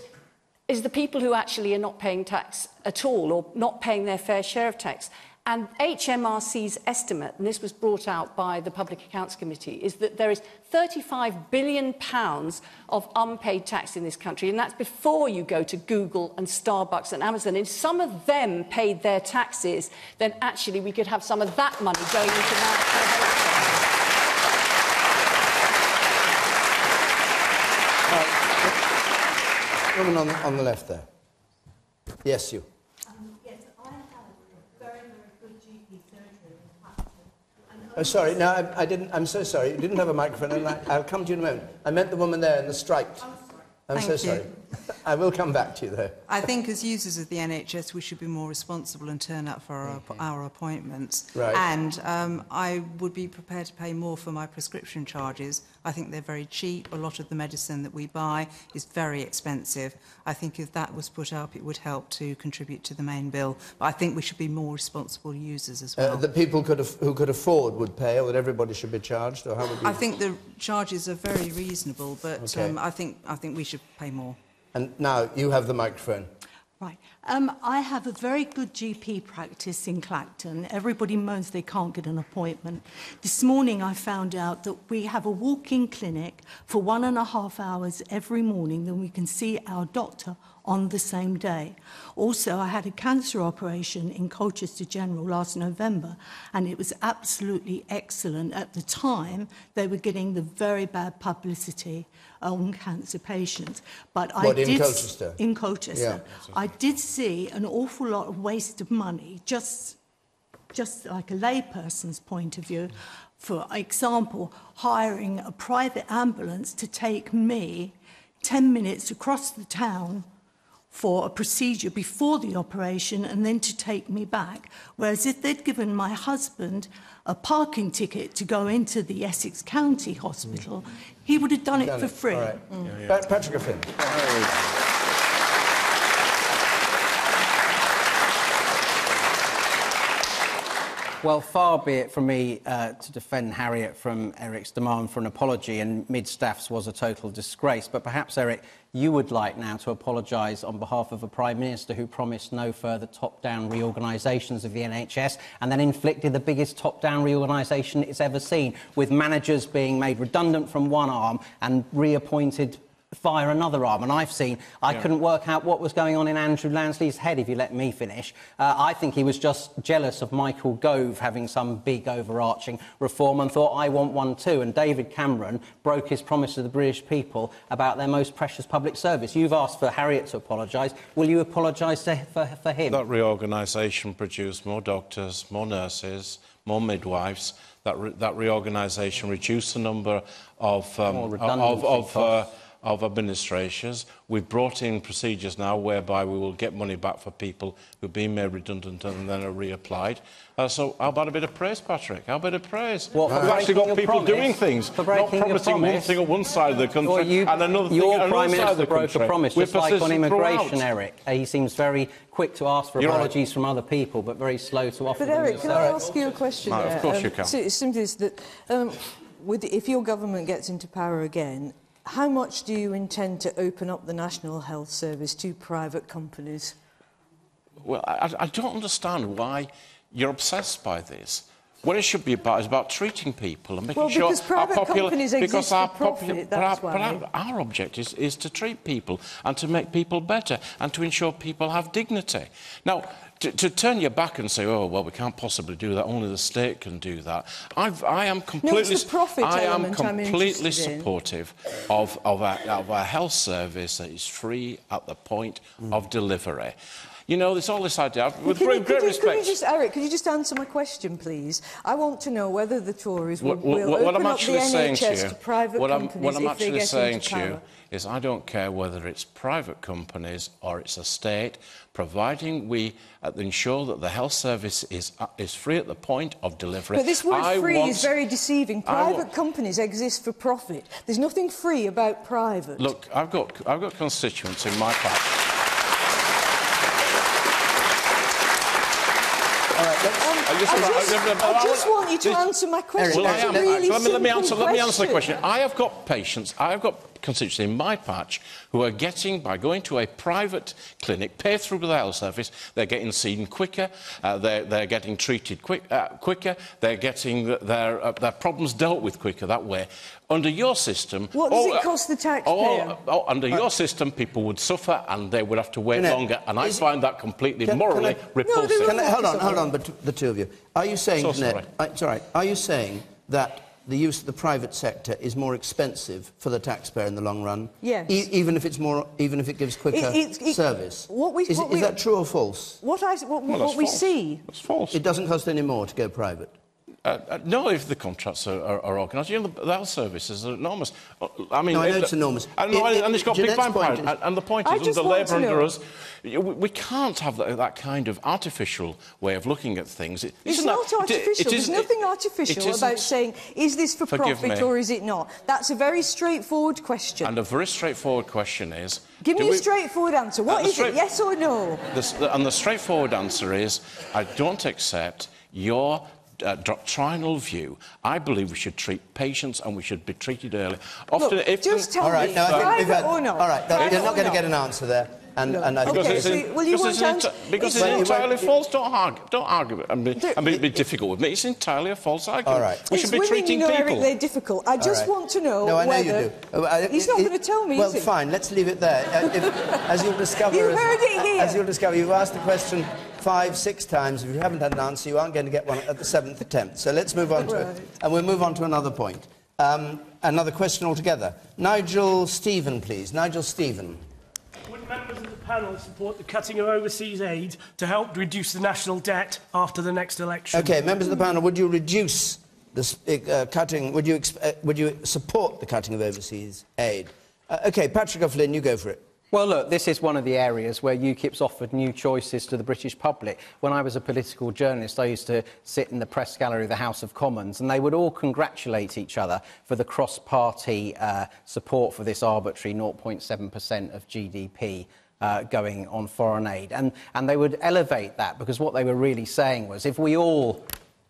is the people who actually are not paying tax at all or not paying their fair share of tax. And HMRC's estimate, and this was brought out by the Public Accounts Committee, is that there is 35 billion pounds of unpaid tax in this country, and that's before you go to Google and Starbucks and Amazon. If some of them paid their taxes, then actually we could have some of that money going into national Woman on on the left there. Yes, you. Oh, sorry, no, I, I didn't. I'm so sorry. You didn't have a microphone, and I, I'll come to you in a moment. I meant the woman there in the striped. I'm so Thank you. sorry. I will come back to you, though. I think as users of the NHS, we should be more responsible and turn up for our, our appointments. Right. And um, I would be prepared to pay more for my prescription charges. I think they're very cheap. A lot of the medicine that we buy is very expensive. I think if that was put up, it would help to contribute to the main bill. But I think we should be more responsible users as well. Uh, that people could who could afford would pay, or that everybody should be charged, or how would you? I think the charges are very reasonable, but Okay. um, I, think, I think we should pay more. And now you have the microphone. Right. Um, I have a very good GP practice in Clacton. Everybody moans they can't get an appointment. This morning I found out that we have a walk-in clinic for one and a half hours every morning. Then we can see our doctor on the same day. Also, I had a cancer operation in Colchester General last November, and it was absolutely excellent. At the time, they were getting the very bad publicity uh, on cancer patients. But what, I in did, Colchester? In Colchester. Yeah, I did see an awful lot of waste of money, just, just like a layperson's point of view. For example, hiring a private ambulance to take me 10 minutes across the town for a procedure before the operation and then to take me back. Whereas if they'd given my husband a parking ticket to go into the Essex County Hospital, he would have done it for it. free. All right. Mm. Pa- Patrick O'Flynn. Well, far be it from me uh, to defend Harriet from Eric's demand for an apology, and mid-staffs was a total disgrace. But perhaps, Eric, you would like now to apologise on behalf of a Prime Minister who promised no further top-down reorganisations of the NHS and then inflicted the biggest top-down reorganisation it's ever seen, with managers being made redundant from one arm and reappointed via another arm. And I've seen, I Yeah. couldn't work out what was going on in Andrew Lansley's head, if you let me finish. Uh, I think he was just jealous of Michael Gove having some big overarching reform and thought, I want one too. And David Cameron broke his promise to the British people about their most precious public service. You've asked for Harriet to apologise. Will you apologise for, for him? That reorganisation produced more doctors, more nurses, more midwives. That, re- that reorganisation reduced the number of, um, of, of, uh. Of administrations. We've brought in procedures now whereby we will get money back for people who've been made redundant and then are reapplied. Uh, so how about a bit of praise, Patrick? How about a praise? What, for We've actually got people promise? doing things, not breaking your promising one thing at one side of the country Well, you, and another thing your at Prime another side of the broke country. a promise, We're just like on immigration, throughout. Eric. Uh, He seems very quick to ask for You're right. apologies from other people, but very slow to offer But them Eric, can I ask you a question No, of course um, you can. So it's simply is that um, with, if your government gets into power again, How much do you intend to open up the National Health Service to private companies? Well, I, I don't understand why you're obsessed by this. What it should be about is about treating people and making well, sure our population. Because our population, but, but our, our object is, is to treat people and to make people better and to ensure people have dignity. Now, to, to turn your back and say, oh, well, we can't possibly do that, only the state can do that, I've, I am completely, profit I am I'm completely in. supportive of, of, a, of a health service that is free at the point mm. of delivery. You know, there's all this idea, with you- great, great could you, respect. Could you just, Eric, could you just answer my question, please? I want to know whether the Tories will, What, what, will what open I'm up actually the saying NHS to you, to private what I'm, companies what I'm if actually they get saying into to power. you is I don't care whether it's private companies or it's a state, providing we uh, ensure that the health service is, uh, is free at the point of delivery. But this word I free want, is very deceiving. I wa- Private companies exist for profit. There's nothing free about private. Look, I've got, I've got constituents in my patch. Um, I just- I just, I- I- I just want you to answer my question. Well, I am. really let, me, let, me simple answer, let me answer the question. I have got patients, I have got constituents in my patch who are getting, by going to a private clinic, pay through the health service, they're getting seen quicker, uh, they're, they're getting treated quick, uh, quicker, they're getting their, uh, their problems dealt with quicker that way. Under your system... What does it uh, cost the taxpayer? Oh, oh, under your system, people would suffer and they would have to wait Annette, longer, and I is it- find that completely Can- morally can I- repulsive. Can I- hold on, hold on, but the two of you. Are you saying, So Jeanette, sorry. uh, it's all right. Are you saying that the use of the private sector is more expensive for the taxpayer in the long run? Yes. E- even if it's more, even if it gives quicker It- it's- it- service. what we- is, what is we- that true or false? What, I, what, Well, what we false. see It's false. It doesn't cost any more to go private. Uh, uh, no, if the contracts are, are, are organised. You know, the, the health services are enormous. Uh, I mean, No, I know it- it's enormous. I know, It- it- and it's got big Jeanette's vampires. point is- And, and the point I is, just under want Labour, to under know- us, you- we, we can't have that, that kind of artificial way of looking at things. It, It's isn't not that- artificial. it There's nothing it- artificial it about saying, is this for Forgive profit me. or is it not? That's a very straightforward question. And a very straightforward question is... Give do me a straightforward answer. What the is straight- it, yes or no? The- and the straightforward answer is I don't accept your uh, doctrinal view. I believe we should treat patients and we should be treated early. Often, Look, if just tell all right, me, no, I think we've private had... or not? All right, that- Private you're not going to get an answer there. And, No. and I think Okay, Because so it's, will you because want it's, enti- because Well, it's entirely won't- false. Don't argue. Don't argue. I mean, I mean, be difficult with me. It's entirely a false argument. All right. We It's should be women, treating you know, people. Eric, they're difficult. I just right. want to know No, I know whether... you do. Uh, I- He's not going to tell me, Well, is he? fine, let's leave it there. Uh, if, as you'll discover... You as, heard it here. As you'll discover, you've asked the question five, six times. If you haven't had an answer, you aren't going to get one at the seventh attempt. So let's move on to it. And we'll move on to another point. Um, another question altogether. Nigel Stephen, please. Nigel Stephen. Would members of the panel support the cutting of overseas aid to help reduce the national debt after the next election? Okay, members of the panel, would you reduce the uh, cutting, would you, uh, would you support the cutting of overseas aid? Uh, okay, Patrick O'Flynn, you go for it. Well, look, this is one of the areas where UKIP's offered new choices to the British public. When I was a political journalist, I used to sit in the press gallery of the House of Commons, and they would all congratulate each other for the cross-party uh, support for this arbitrary 0.7% of GDP uh, going on foreign aid. And, and they would elevate that because what they were really saying was if we all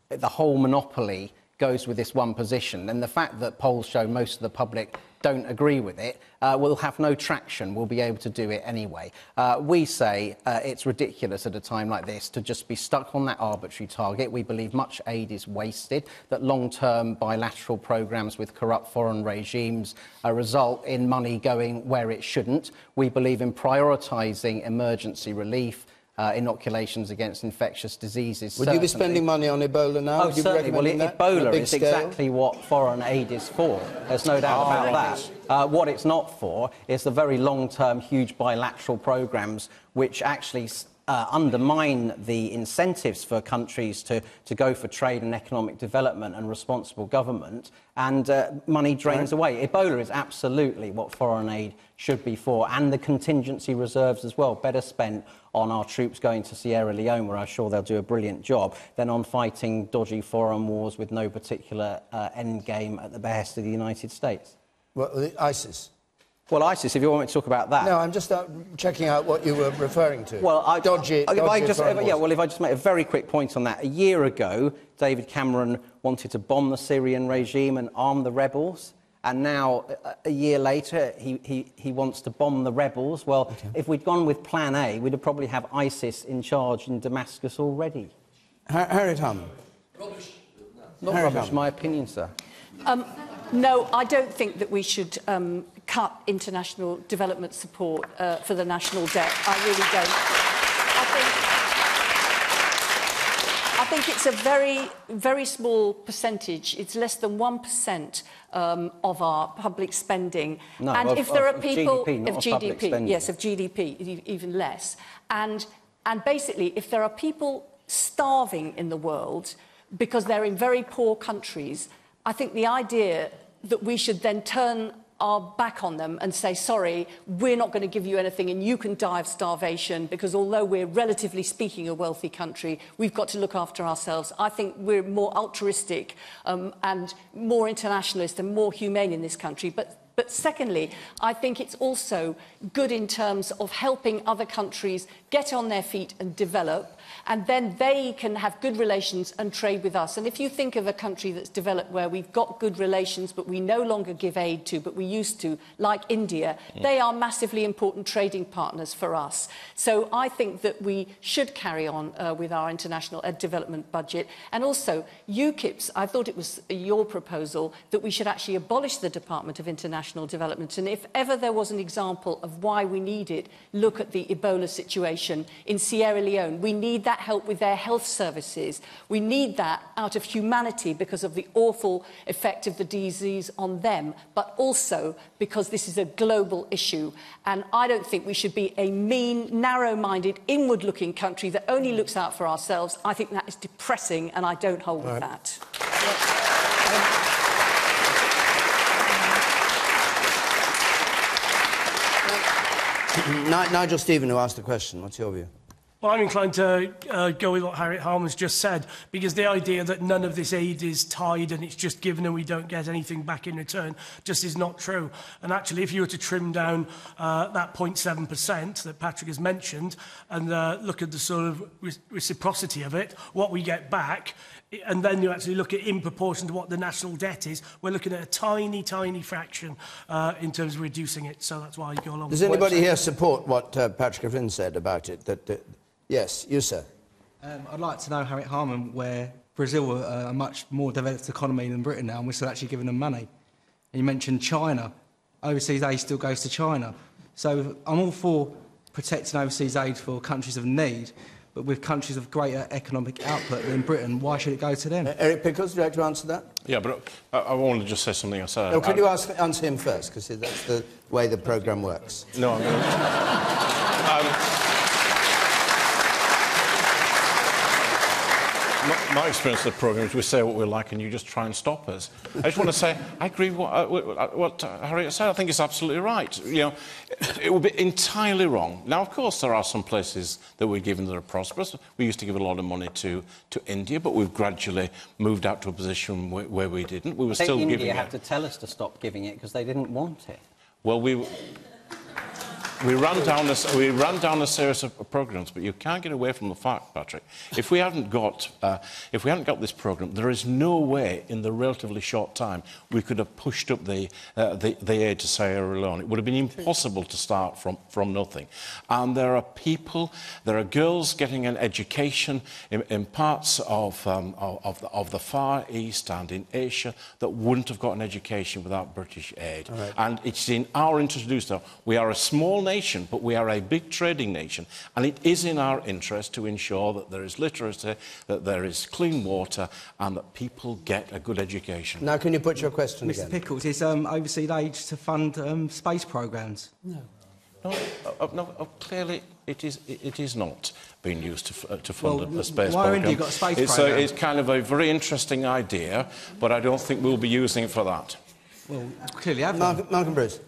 the whole monopoly goes with this one position. And the fact that polls show most of the public don't agree with it uh, will have no traction. We'll be able to do it anyway. Uh, we say uh, it's ridiculous at a time like this to just be stuck on that arbitrary target. We believe much aid is wasted, that long term bilateral programmes with corrupt foreign regimes uh, result in money going where it shouldn't. We believe in prioritising emergency relief uh, inoculations against infectious diseases. Would you be spending money on Ebola now? Oh, Would you certainly. Well, it, that Ebola is scale? exactly what foreign aid is for. There's no doubt Oh, about right. that. Uh, what it's not for is the very long-term, huge bilateral programs which actually uh, undermine the incentives for countries to, to go for trade and economic development and responsible government, and uh, money drains away. Ebola is absolutely what foreign aid should be for, and the contingency reserves as well, better spent on our troops going to Sierra Leone, where I'm sure they'll do a brilliant job, than on fighting dodgy foreign wars with no particular uh, end game at the behest of the United States. Well, the ISIS. Well, ISIS, if you want me to talk about that. No, I'm just uh, checking out what you were referring to. Well, I, dodgy, I dodgy just, if- yeah, well, if I just make a very quick point on that. A year ago, David Cameron wanted to bomb the Syrian regime and arm the rebels. And now, a- a year later, he, he, he wants to bomb the rebels. Well, if we'd gone with plan A, we'd have probably have ISIS in charge in Damascus already. Har- Harriet Harman. Not Harry rubbish, Harman. my opinion, sir. Um, no, I don't think that we should um, cut international development support uh, for the national debt. I really don't. I think, I think it's a very, very small percentage. It's less than 1% um, of our public spending. No, and of- if there of- are people... GDP, of GDP, yes, of GDP, even less. And, and basically, if there are people starving in the world because they're in very poor countries, I think the idea that we should then turn our back on them and say, sorry, we're not going to give you anything and you can die of starvation because although we're relatively speaking a wealthy country, we've got to look after ourselves. I think we're more altruistic um, and more internationalist and more humane in this country. But But secondly, I think it's also good in terms of helping other countries get on their feet and develop, and then they can have good relations and trade with us. And if you think of a country that's developed where we've got good relations, but we no longer give aid to, but we used to, like India, they are massively important trading partners for us. So I think that we should carry on uh, with our international ed development budget. And also, UKIP's, I thought it was your proposal that we should actually abolish the Department of International Development. And if ever there was an example of why we need it, look at the Ebola situation in Sierra Leone. We need that help with their health services. We need that out of humanity because of the awful effect of the disease on them, but also because this is a global issue. And I don't think we should be a mean, narrow-minded, inward-looking country that only looks out for ourselves. I think that is depressing, and I don't hold with that. Ni- Nigel Stephen, who asked the question, what's your view? Well, I'm inclined to uh, go with what Harriet Harman's just said, because the idea that none of this aid is tied and it's just given and we don't get anything back in return just is not true. And actually, if you were to trim down uh, that 0.7% that Patrick has mentioned and uh, look at the sort of re- reciprocity of it, what we get back, and then you actually look at in proportion to what the national debt is, we're looking at a tiny, tiny fraction uh, in terms of reducing it. So that's why I go along Does anybody I'm here support what uh, Patrick Flynn said about it? That, that yes, you sir. Um, I'd like to know, Harriet Harman, where Brazil are a much more developed economy than Britain now, and we're still actually giving them money. And you mentioned China. Overseas aid still goes to China. So I'm all for protecting overseas aid for countries of need, but with countries of greater economic output than Britain, why should it go to them? Uh, Eric Pickles, would you like to answer that? Yeah, but uh, I, I want to just say something I said. Uh, no, could you ask, answer him first? Because that's the way the programme works. No, I'm going to... Um, My, my experience of the programme is we say what we like and you just try and stop us. I just want to say, I agree with what, uh, what- what Harriet said. I think it's absolutely right. You know, it would be entirely wrong. Now, of course, there are some places that we're given that are prosperous. We used to give a lot of money to, to India, but we've gradually moved out to a position where, where we didn't. We were still India giving had to tell us to stop giving it because they didn't want it. Well, we... we ran down a, we ran down a series of programs, but you can't get away from the fact, Patrick. If we hadn't got, uh, if we hadn't got this program, there is no way in the relatively short time we could have pushed up the, uh, the, the aid to Sierra Leone. It would have been impossible to start from, from nothing. And there are people, there are girls getting an education in, in parts of, um, of, of, the, of the Far East and in Asia that wouldn't have got an education without British aid. right. And it's in our interest to do so. We are a small nation, but we are a big trading nation. And it is in our interest to ensure that there is literacy, that there is clean water, and that people get a good education. Now, can you put your question Mr again? Pickles, is um, overseas aid to fund um, space programmes? No. No, uh, no, uh, clearly it is, it, it is not being used to, uh, to fund Well, a, a space why haven't programme. you got a space it's, programme? it's kind of a very interesting idea, but I don't think we'll be using it for that. Well, clearly have Malcolm, Malcolm Bruce.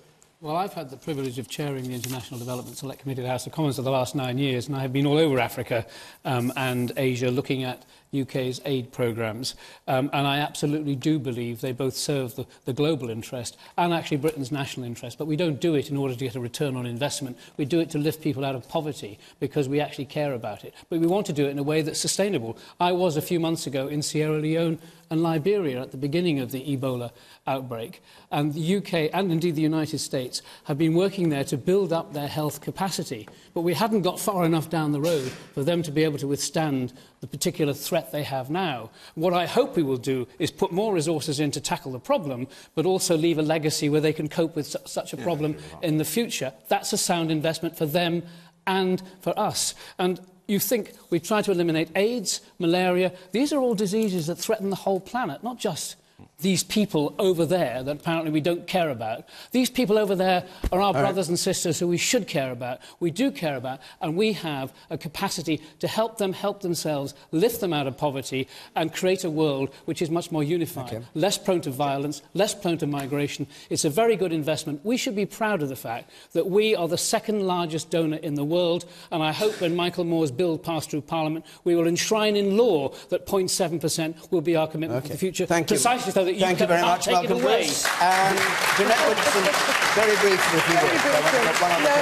Well, I've had the privilege of chairing the International Development Select Committee of the House of Commons for the last nine years, and I have been all over Africa um, and Asia looking at UK's aid programmes. Um, and I absolutely do believe they both serve the, the global interest and actually Britain's national interest. But we don't do it in order to get a return on investment. We do it to lift people out of poverty because we actually care about it. But we want to do it in a way that's sustainable. I was a few months ago in Sierra Leone and Liberia at the beginning of the Ebola outbreak. And the UK and indeed the United States have been working there to build up their health capacity. But we hadn't got far enough down the road for them to be able to withstand the particular threat they have now. What I hope we will do is put more resources in to tackle the problem, but also leave a legacy where they can cope with su such a yeah, problem in the future. That's a sound investment for them and for us. And you think we try to eliminate AIDS, malaria. These are all diseases that threaten the whole planet, not just these people over there that apparently we don't care about. These people over there are our right. brothers and sisters who we should care about, we do care about, and we have a capacity to help them help themselves, lift them out of poverty, and create a world which is much more unified, Okay. less prone to violence, less prone to migration. It's a very good investment. We should be proud of the fact that we are the second largest donor in the world, and I hope when Michael Moore's bill passed through Parliament, we will enshrine in law that 0.7% will be our commitment for the future, Thank you. Precisely so that you Thank you very much, take Malcolm it. Bruce. And Jeanette Winterson, very briefly, if you would. I want to get one No.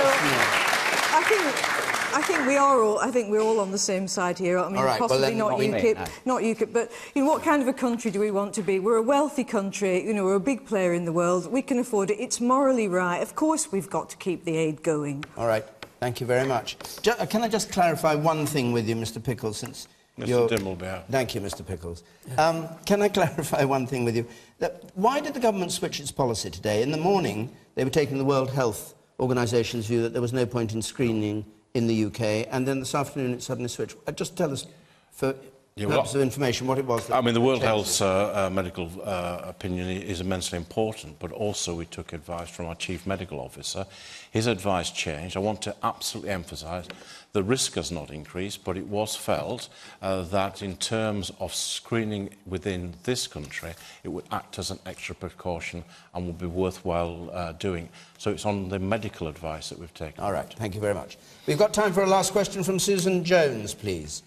I think, I think we are all. I think we're all on the same side here. I mean, All right, well possibly then- not Not me, UKIP, no. not UKIP, but you know, what kind of a country do we want to be? We're a wealthy country. You know, we're a big player in the world. We can afford it. It's morally right. Of course, we've got to keep the aid going. All right. Thank you very much. Uh, can I just clarify one thing with you, Mr. Pickles, since Mr Dimbleby. Thank you, Mr Pickles. Um, can I clarify one thing with you? That, why did the government switch its policy today? In the morning, they were taking the World Health Organisation's view that there was no point in screening in the UK, and then this afternoon it suddenly switched. Uh, just tell us, for yeah, well, purpose of information, what it was. I mean, the World Health uh, uh, medical uh, opinion is immensely important, but also we took advice from our Chief Medical Officer. His advice changed. I want to absolutely emphasise the risk has not increased, but it was felt uh, that in terms of screening within this country, it would act as an extra precaution and would be worthwhile uh, doing. So it's on the medical advice that we've taken. All right, thank you very much. We've got time for a last question from Susan Jones, please.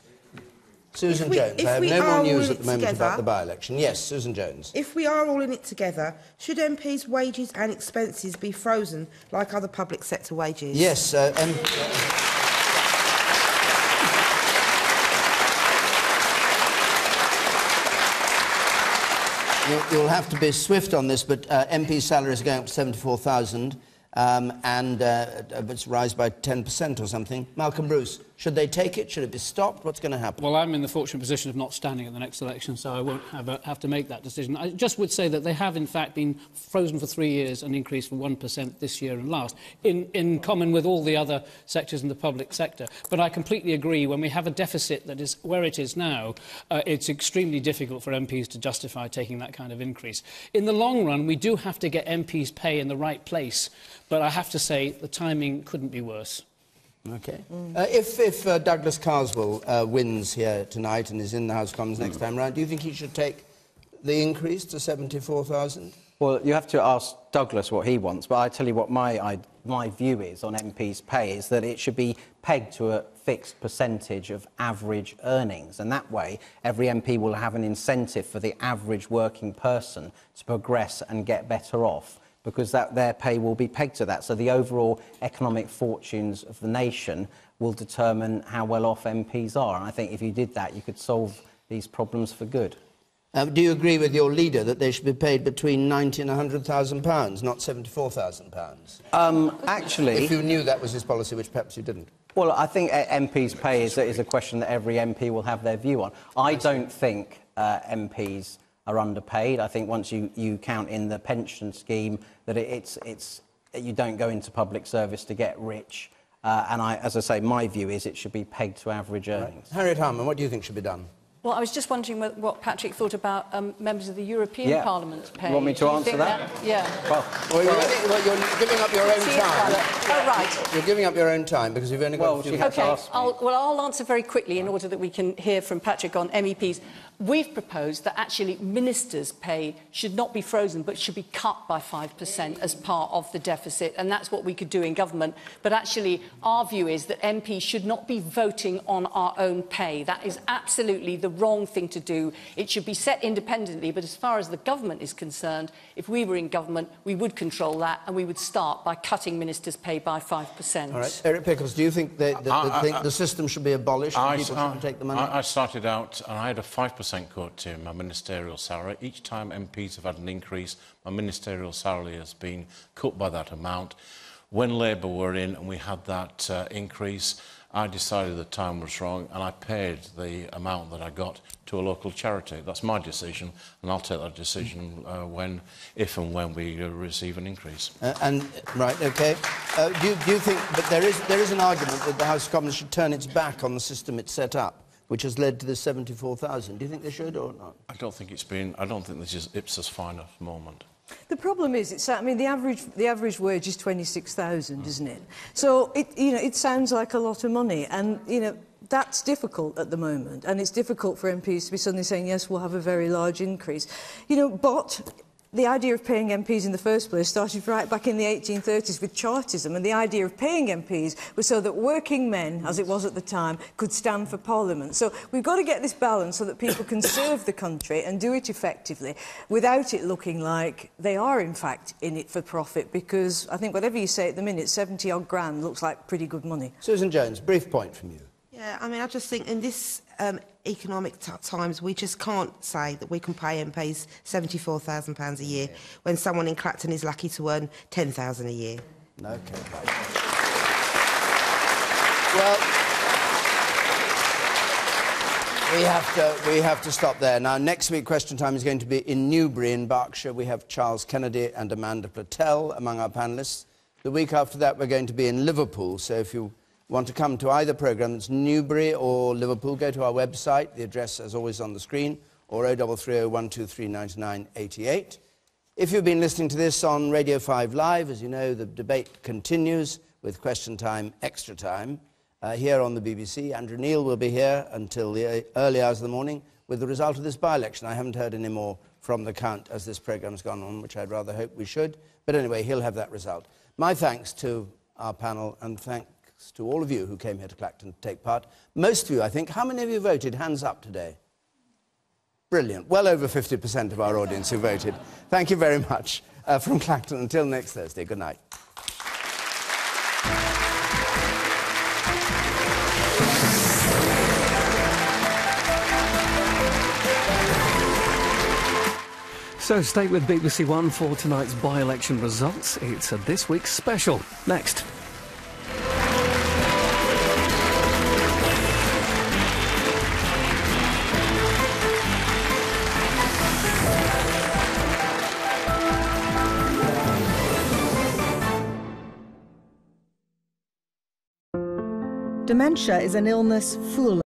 Susan we- Jones. I have no more news at the moment together- about the by-election. Yes, Susan Jones. If we are all in it together, should MPs' wages and expenses be frozen like other public sector wages? Yes, uh, You'll, you'll have to be swift on this, but uh, MP salaries are going up to 74,000 um, and uh, it's rise by 10% or something. Malcolm Bruce, should they take it? Should it be stopped? What's going to happen? Well, I'm in the fortunate position of not standing at the next election, so I won't have, a, have to make that decision. I just would say that they have, in fact, been frozen for three years and increased for 1% this year and last, in, in common with all the other sectors in the public sector. But I completely agree, when we have a deficit that is where it is now, uh, it's extremely difficult for MPs to justify taking that kind of increase. In the long run, we do have to get MPs' pay in the right place, but I have to say the timing couldn't be worse. Okay. Uh, if if uh, Douglas Carswell uh, wins here tonight and is in the House of Commons next time round, do you think he should take the increase to 74,000? Well, you have to ask Douglas what he wants, but I tell you what my, I, my view is on MPs' pay is that it should be pegged to a fixed percentage of average earnings, and that way every MP will have an incentive for the average working person to progress and get better off because that, their pay will be pegged to that. So the overall economic fortunes of the nation will determine how well off MPs are. And I think if you did that, you could solve these problems for good. Uh, do you agree with your leader that they should be paid between 90 and 100,000 pounds, not 74,000 pounds? Um, actually... If you knew that was his policy, which perhaps you didn't. Well, I think MPs' pay is, is a question that every MP will have their view on. I don't think uh, MPs are underpaid. I think once you, you count in the pension scheme that it, it's, it's, you don't go into public service to get rich. Uh, and I, as I say, my view is it should be pegged to average earnings. Right. Harriet Harman, what do you think should be done? Well, I was just wondering what, what Patrick thought about um, members of the European Yeah. Parliament pay. You want me to answer think that? Yeah. Well, Well, you're, giving, well, you're giving up your own See it, time. Oh, right. You're giving up your own time because you've only got Well, a few minutes. Okay, I'll, well, I'll answer very quickly in order that we can hear from Patrick on MEPs. We've proposed that actually ministers' pay should not be frozen but should be cut by 5% as part of the deficit and that's what we could do in government. But actually our view is that MPs should not be voting on our own pay. That is absolutely the wrong thing to do. It should be set independently but as far as the government is concerned, if we were in government we would control that and we would start by cutting ministers' pay by 5%. All right. Eric Pickles, do you think that the, the, I, I, the, the system should be abolished I, and people I, take the money? I, I started out and I had a 5% cut to my ministerial salary. Each time MPs have had an increase, my ministerial salary has been cut by that amount. When Labour were in and we had that uh, increase, I decided the time was wrong and I paid the amount that I got to a local charity. That's my decision and I'll take that decision uh, when, if and when we uh, receive an increase. Uh, and right, okay. Uh, do, you, do you think? But there is there is an argument that the House of Commons should turn its back on the system it's set up, which has led to the 74,000. Do you think they should or not? I don't think it's been... I don't think this is Ipsos' the moment. The problem is, it's, I mean, the average, the average wage is 26,000, mm. isn't it? So, it, you know, it sounds like a lot of money. And, you know, that's difficult at the moment. And it's difficult for MPs to be suddenly saying, yes, we'll have a very large increase. You know, but the idea of paying MPs in the first place started right back in the 1830s with Chartism. And the idea of paying MPs was so that working men, as it was at the time, could stand for Parliament. So we've got to get this balance so that people can serve the country and do it effectively without it looking like they are, in fact, in it for profit. Because I think whatever you say at the minute, 70 odd grand looks like pretty good money. Susan Jones, brief point from you. Yeah, I mean, I just think in this um, economic times, we just can't say that we can pay MPs £74,000 a year when someone in Clacton is lucky to earn 10000 a year. Okay. Well, we have to we have to stop there now. Next week, question time is going to be in Newbury in Berkshire. We have Charles Kennedy and Amanda Platell among our panellists. The week after that, we're going to be in Liverpool. So if you want to come to either programme, it's Newbury or Liverpool, go to our website. The address, as always, on the screen, or 0330 123 9988. If you've been listening to this on Radio 5 Live, as you know, the debate continues with Question Time Extra Time uh, here on the BBC. Andrew Neil will be here until the early hours of the morning with the result of this by-election. I haven't heard any more from the count as this programme's gone on, which I'd rather hope we should. But anyway, he'll have that result. My thanks to our panel and thanks to all of you who came here to Clacton to take part. Most of you, I think. How many of you voted? Hands up today. Brilliant. Well over 50% of our audience who voted. Thank you very much. Uh, from Clacton, until next Thursday, good night. So stay with BBC One for tonight's by-election results. It's a this week's special. Next. Dementia is an illness full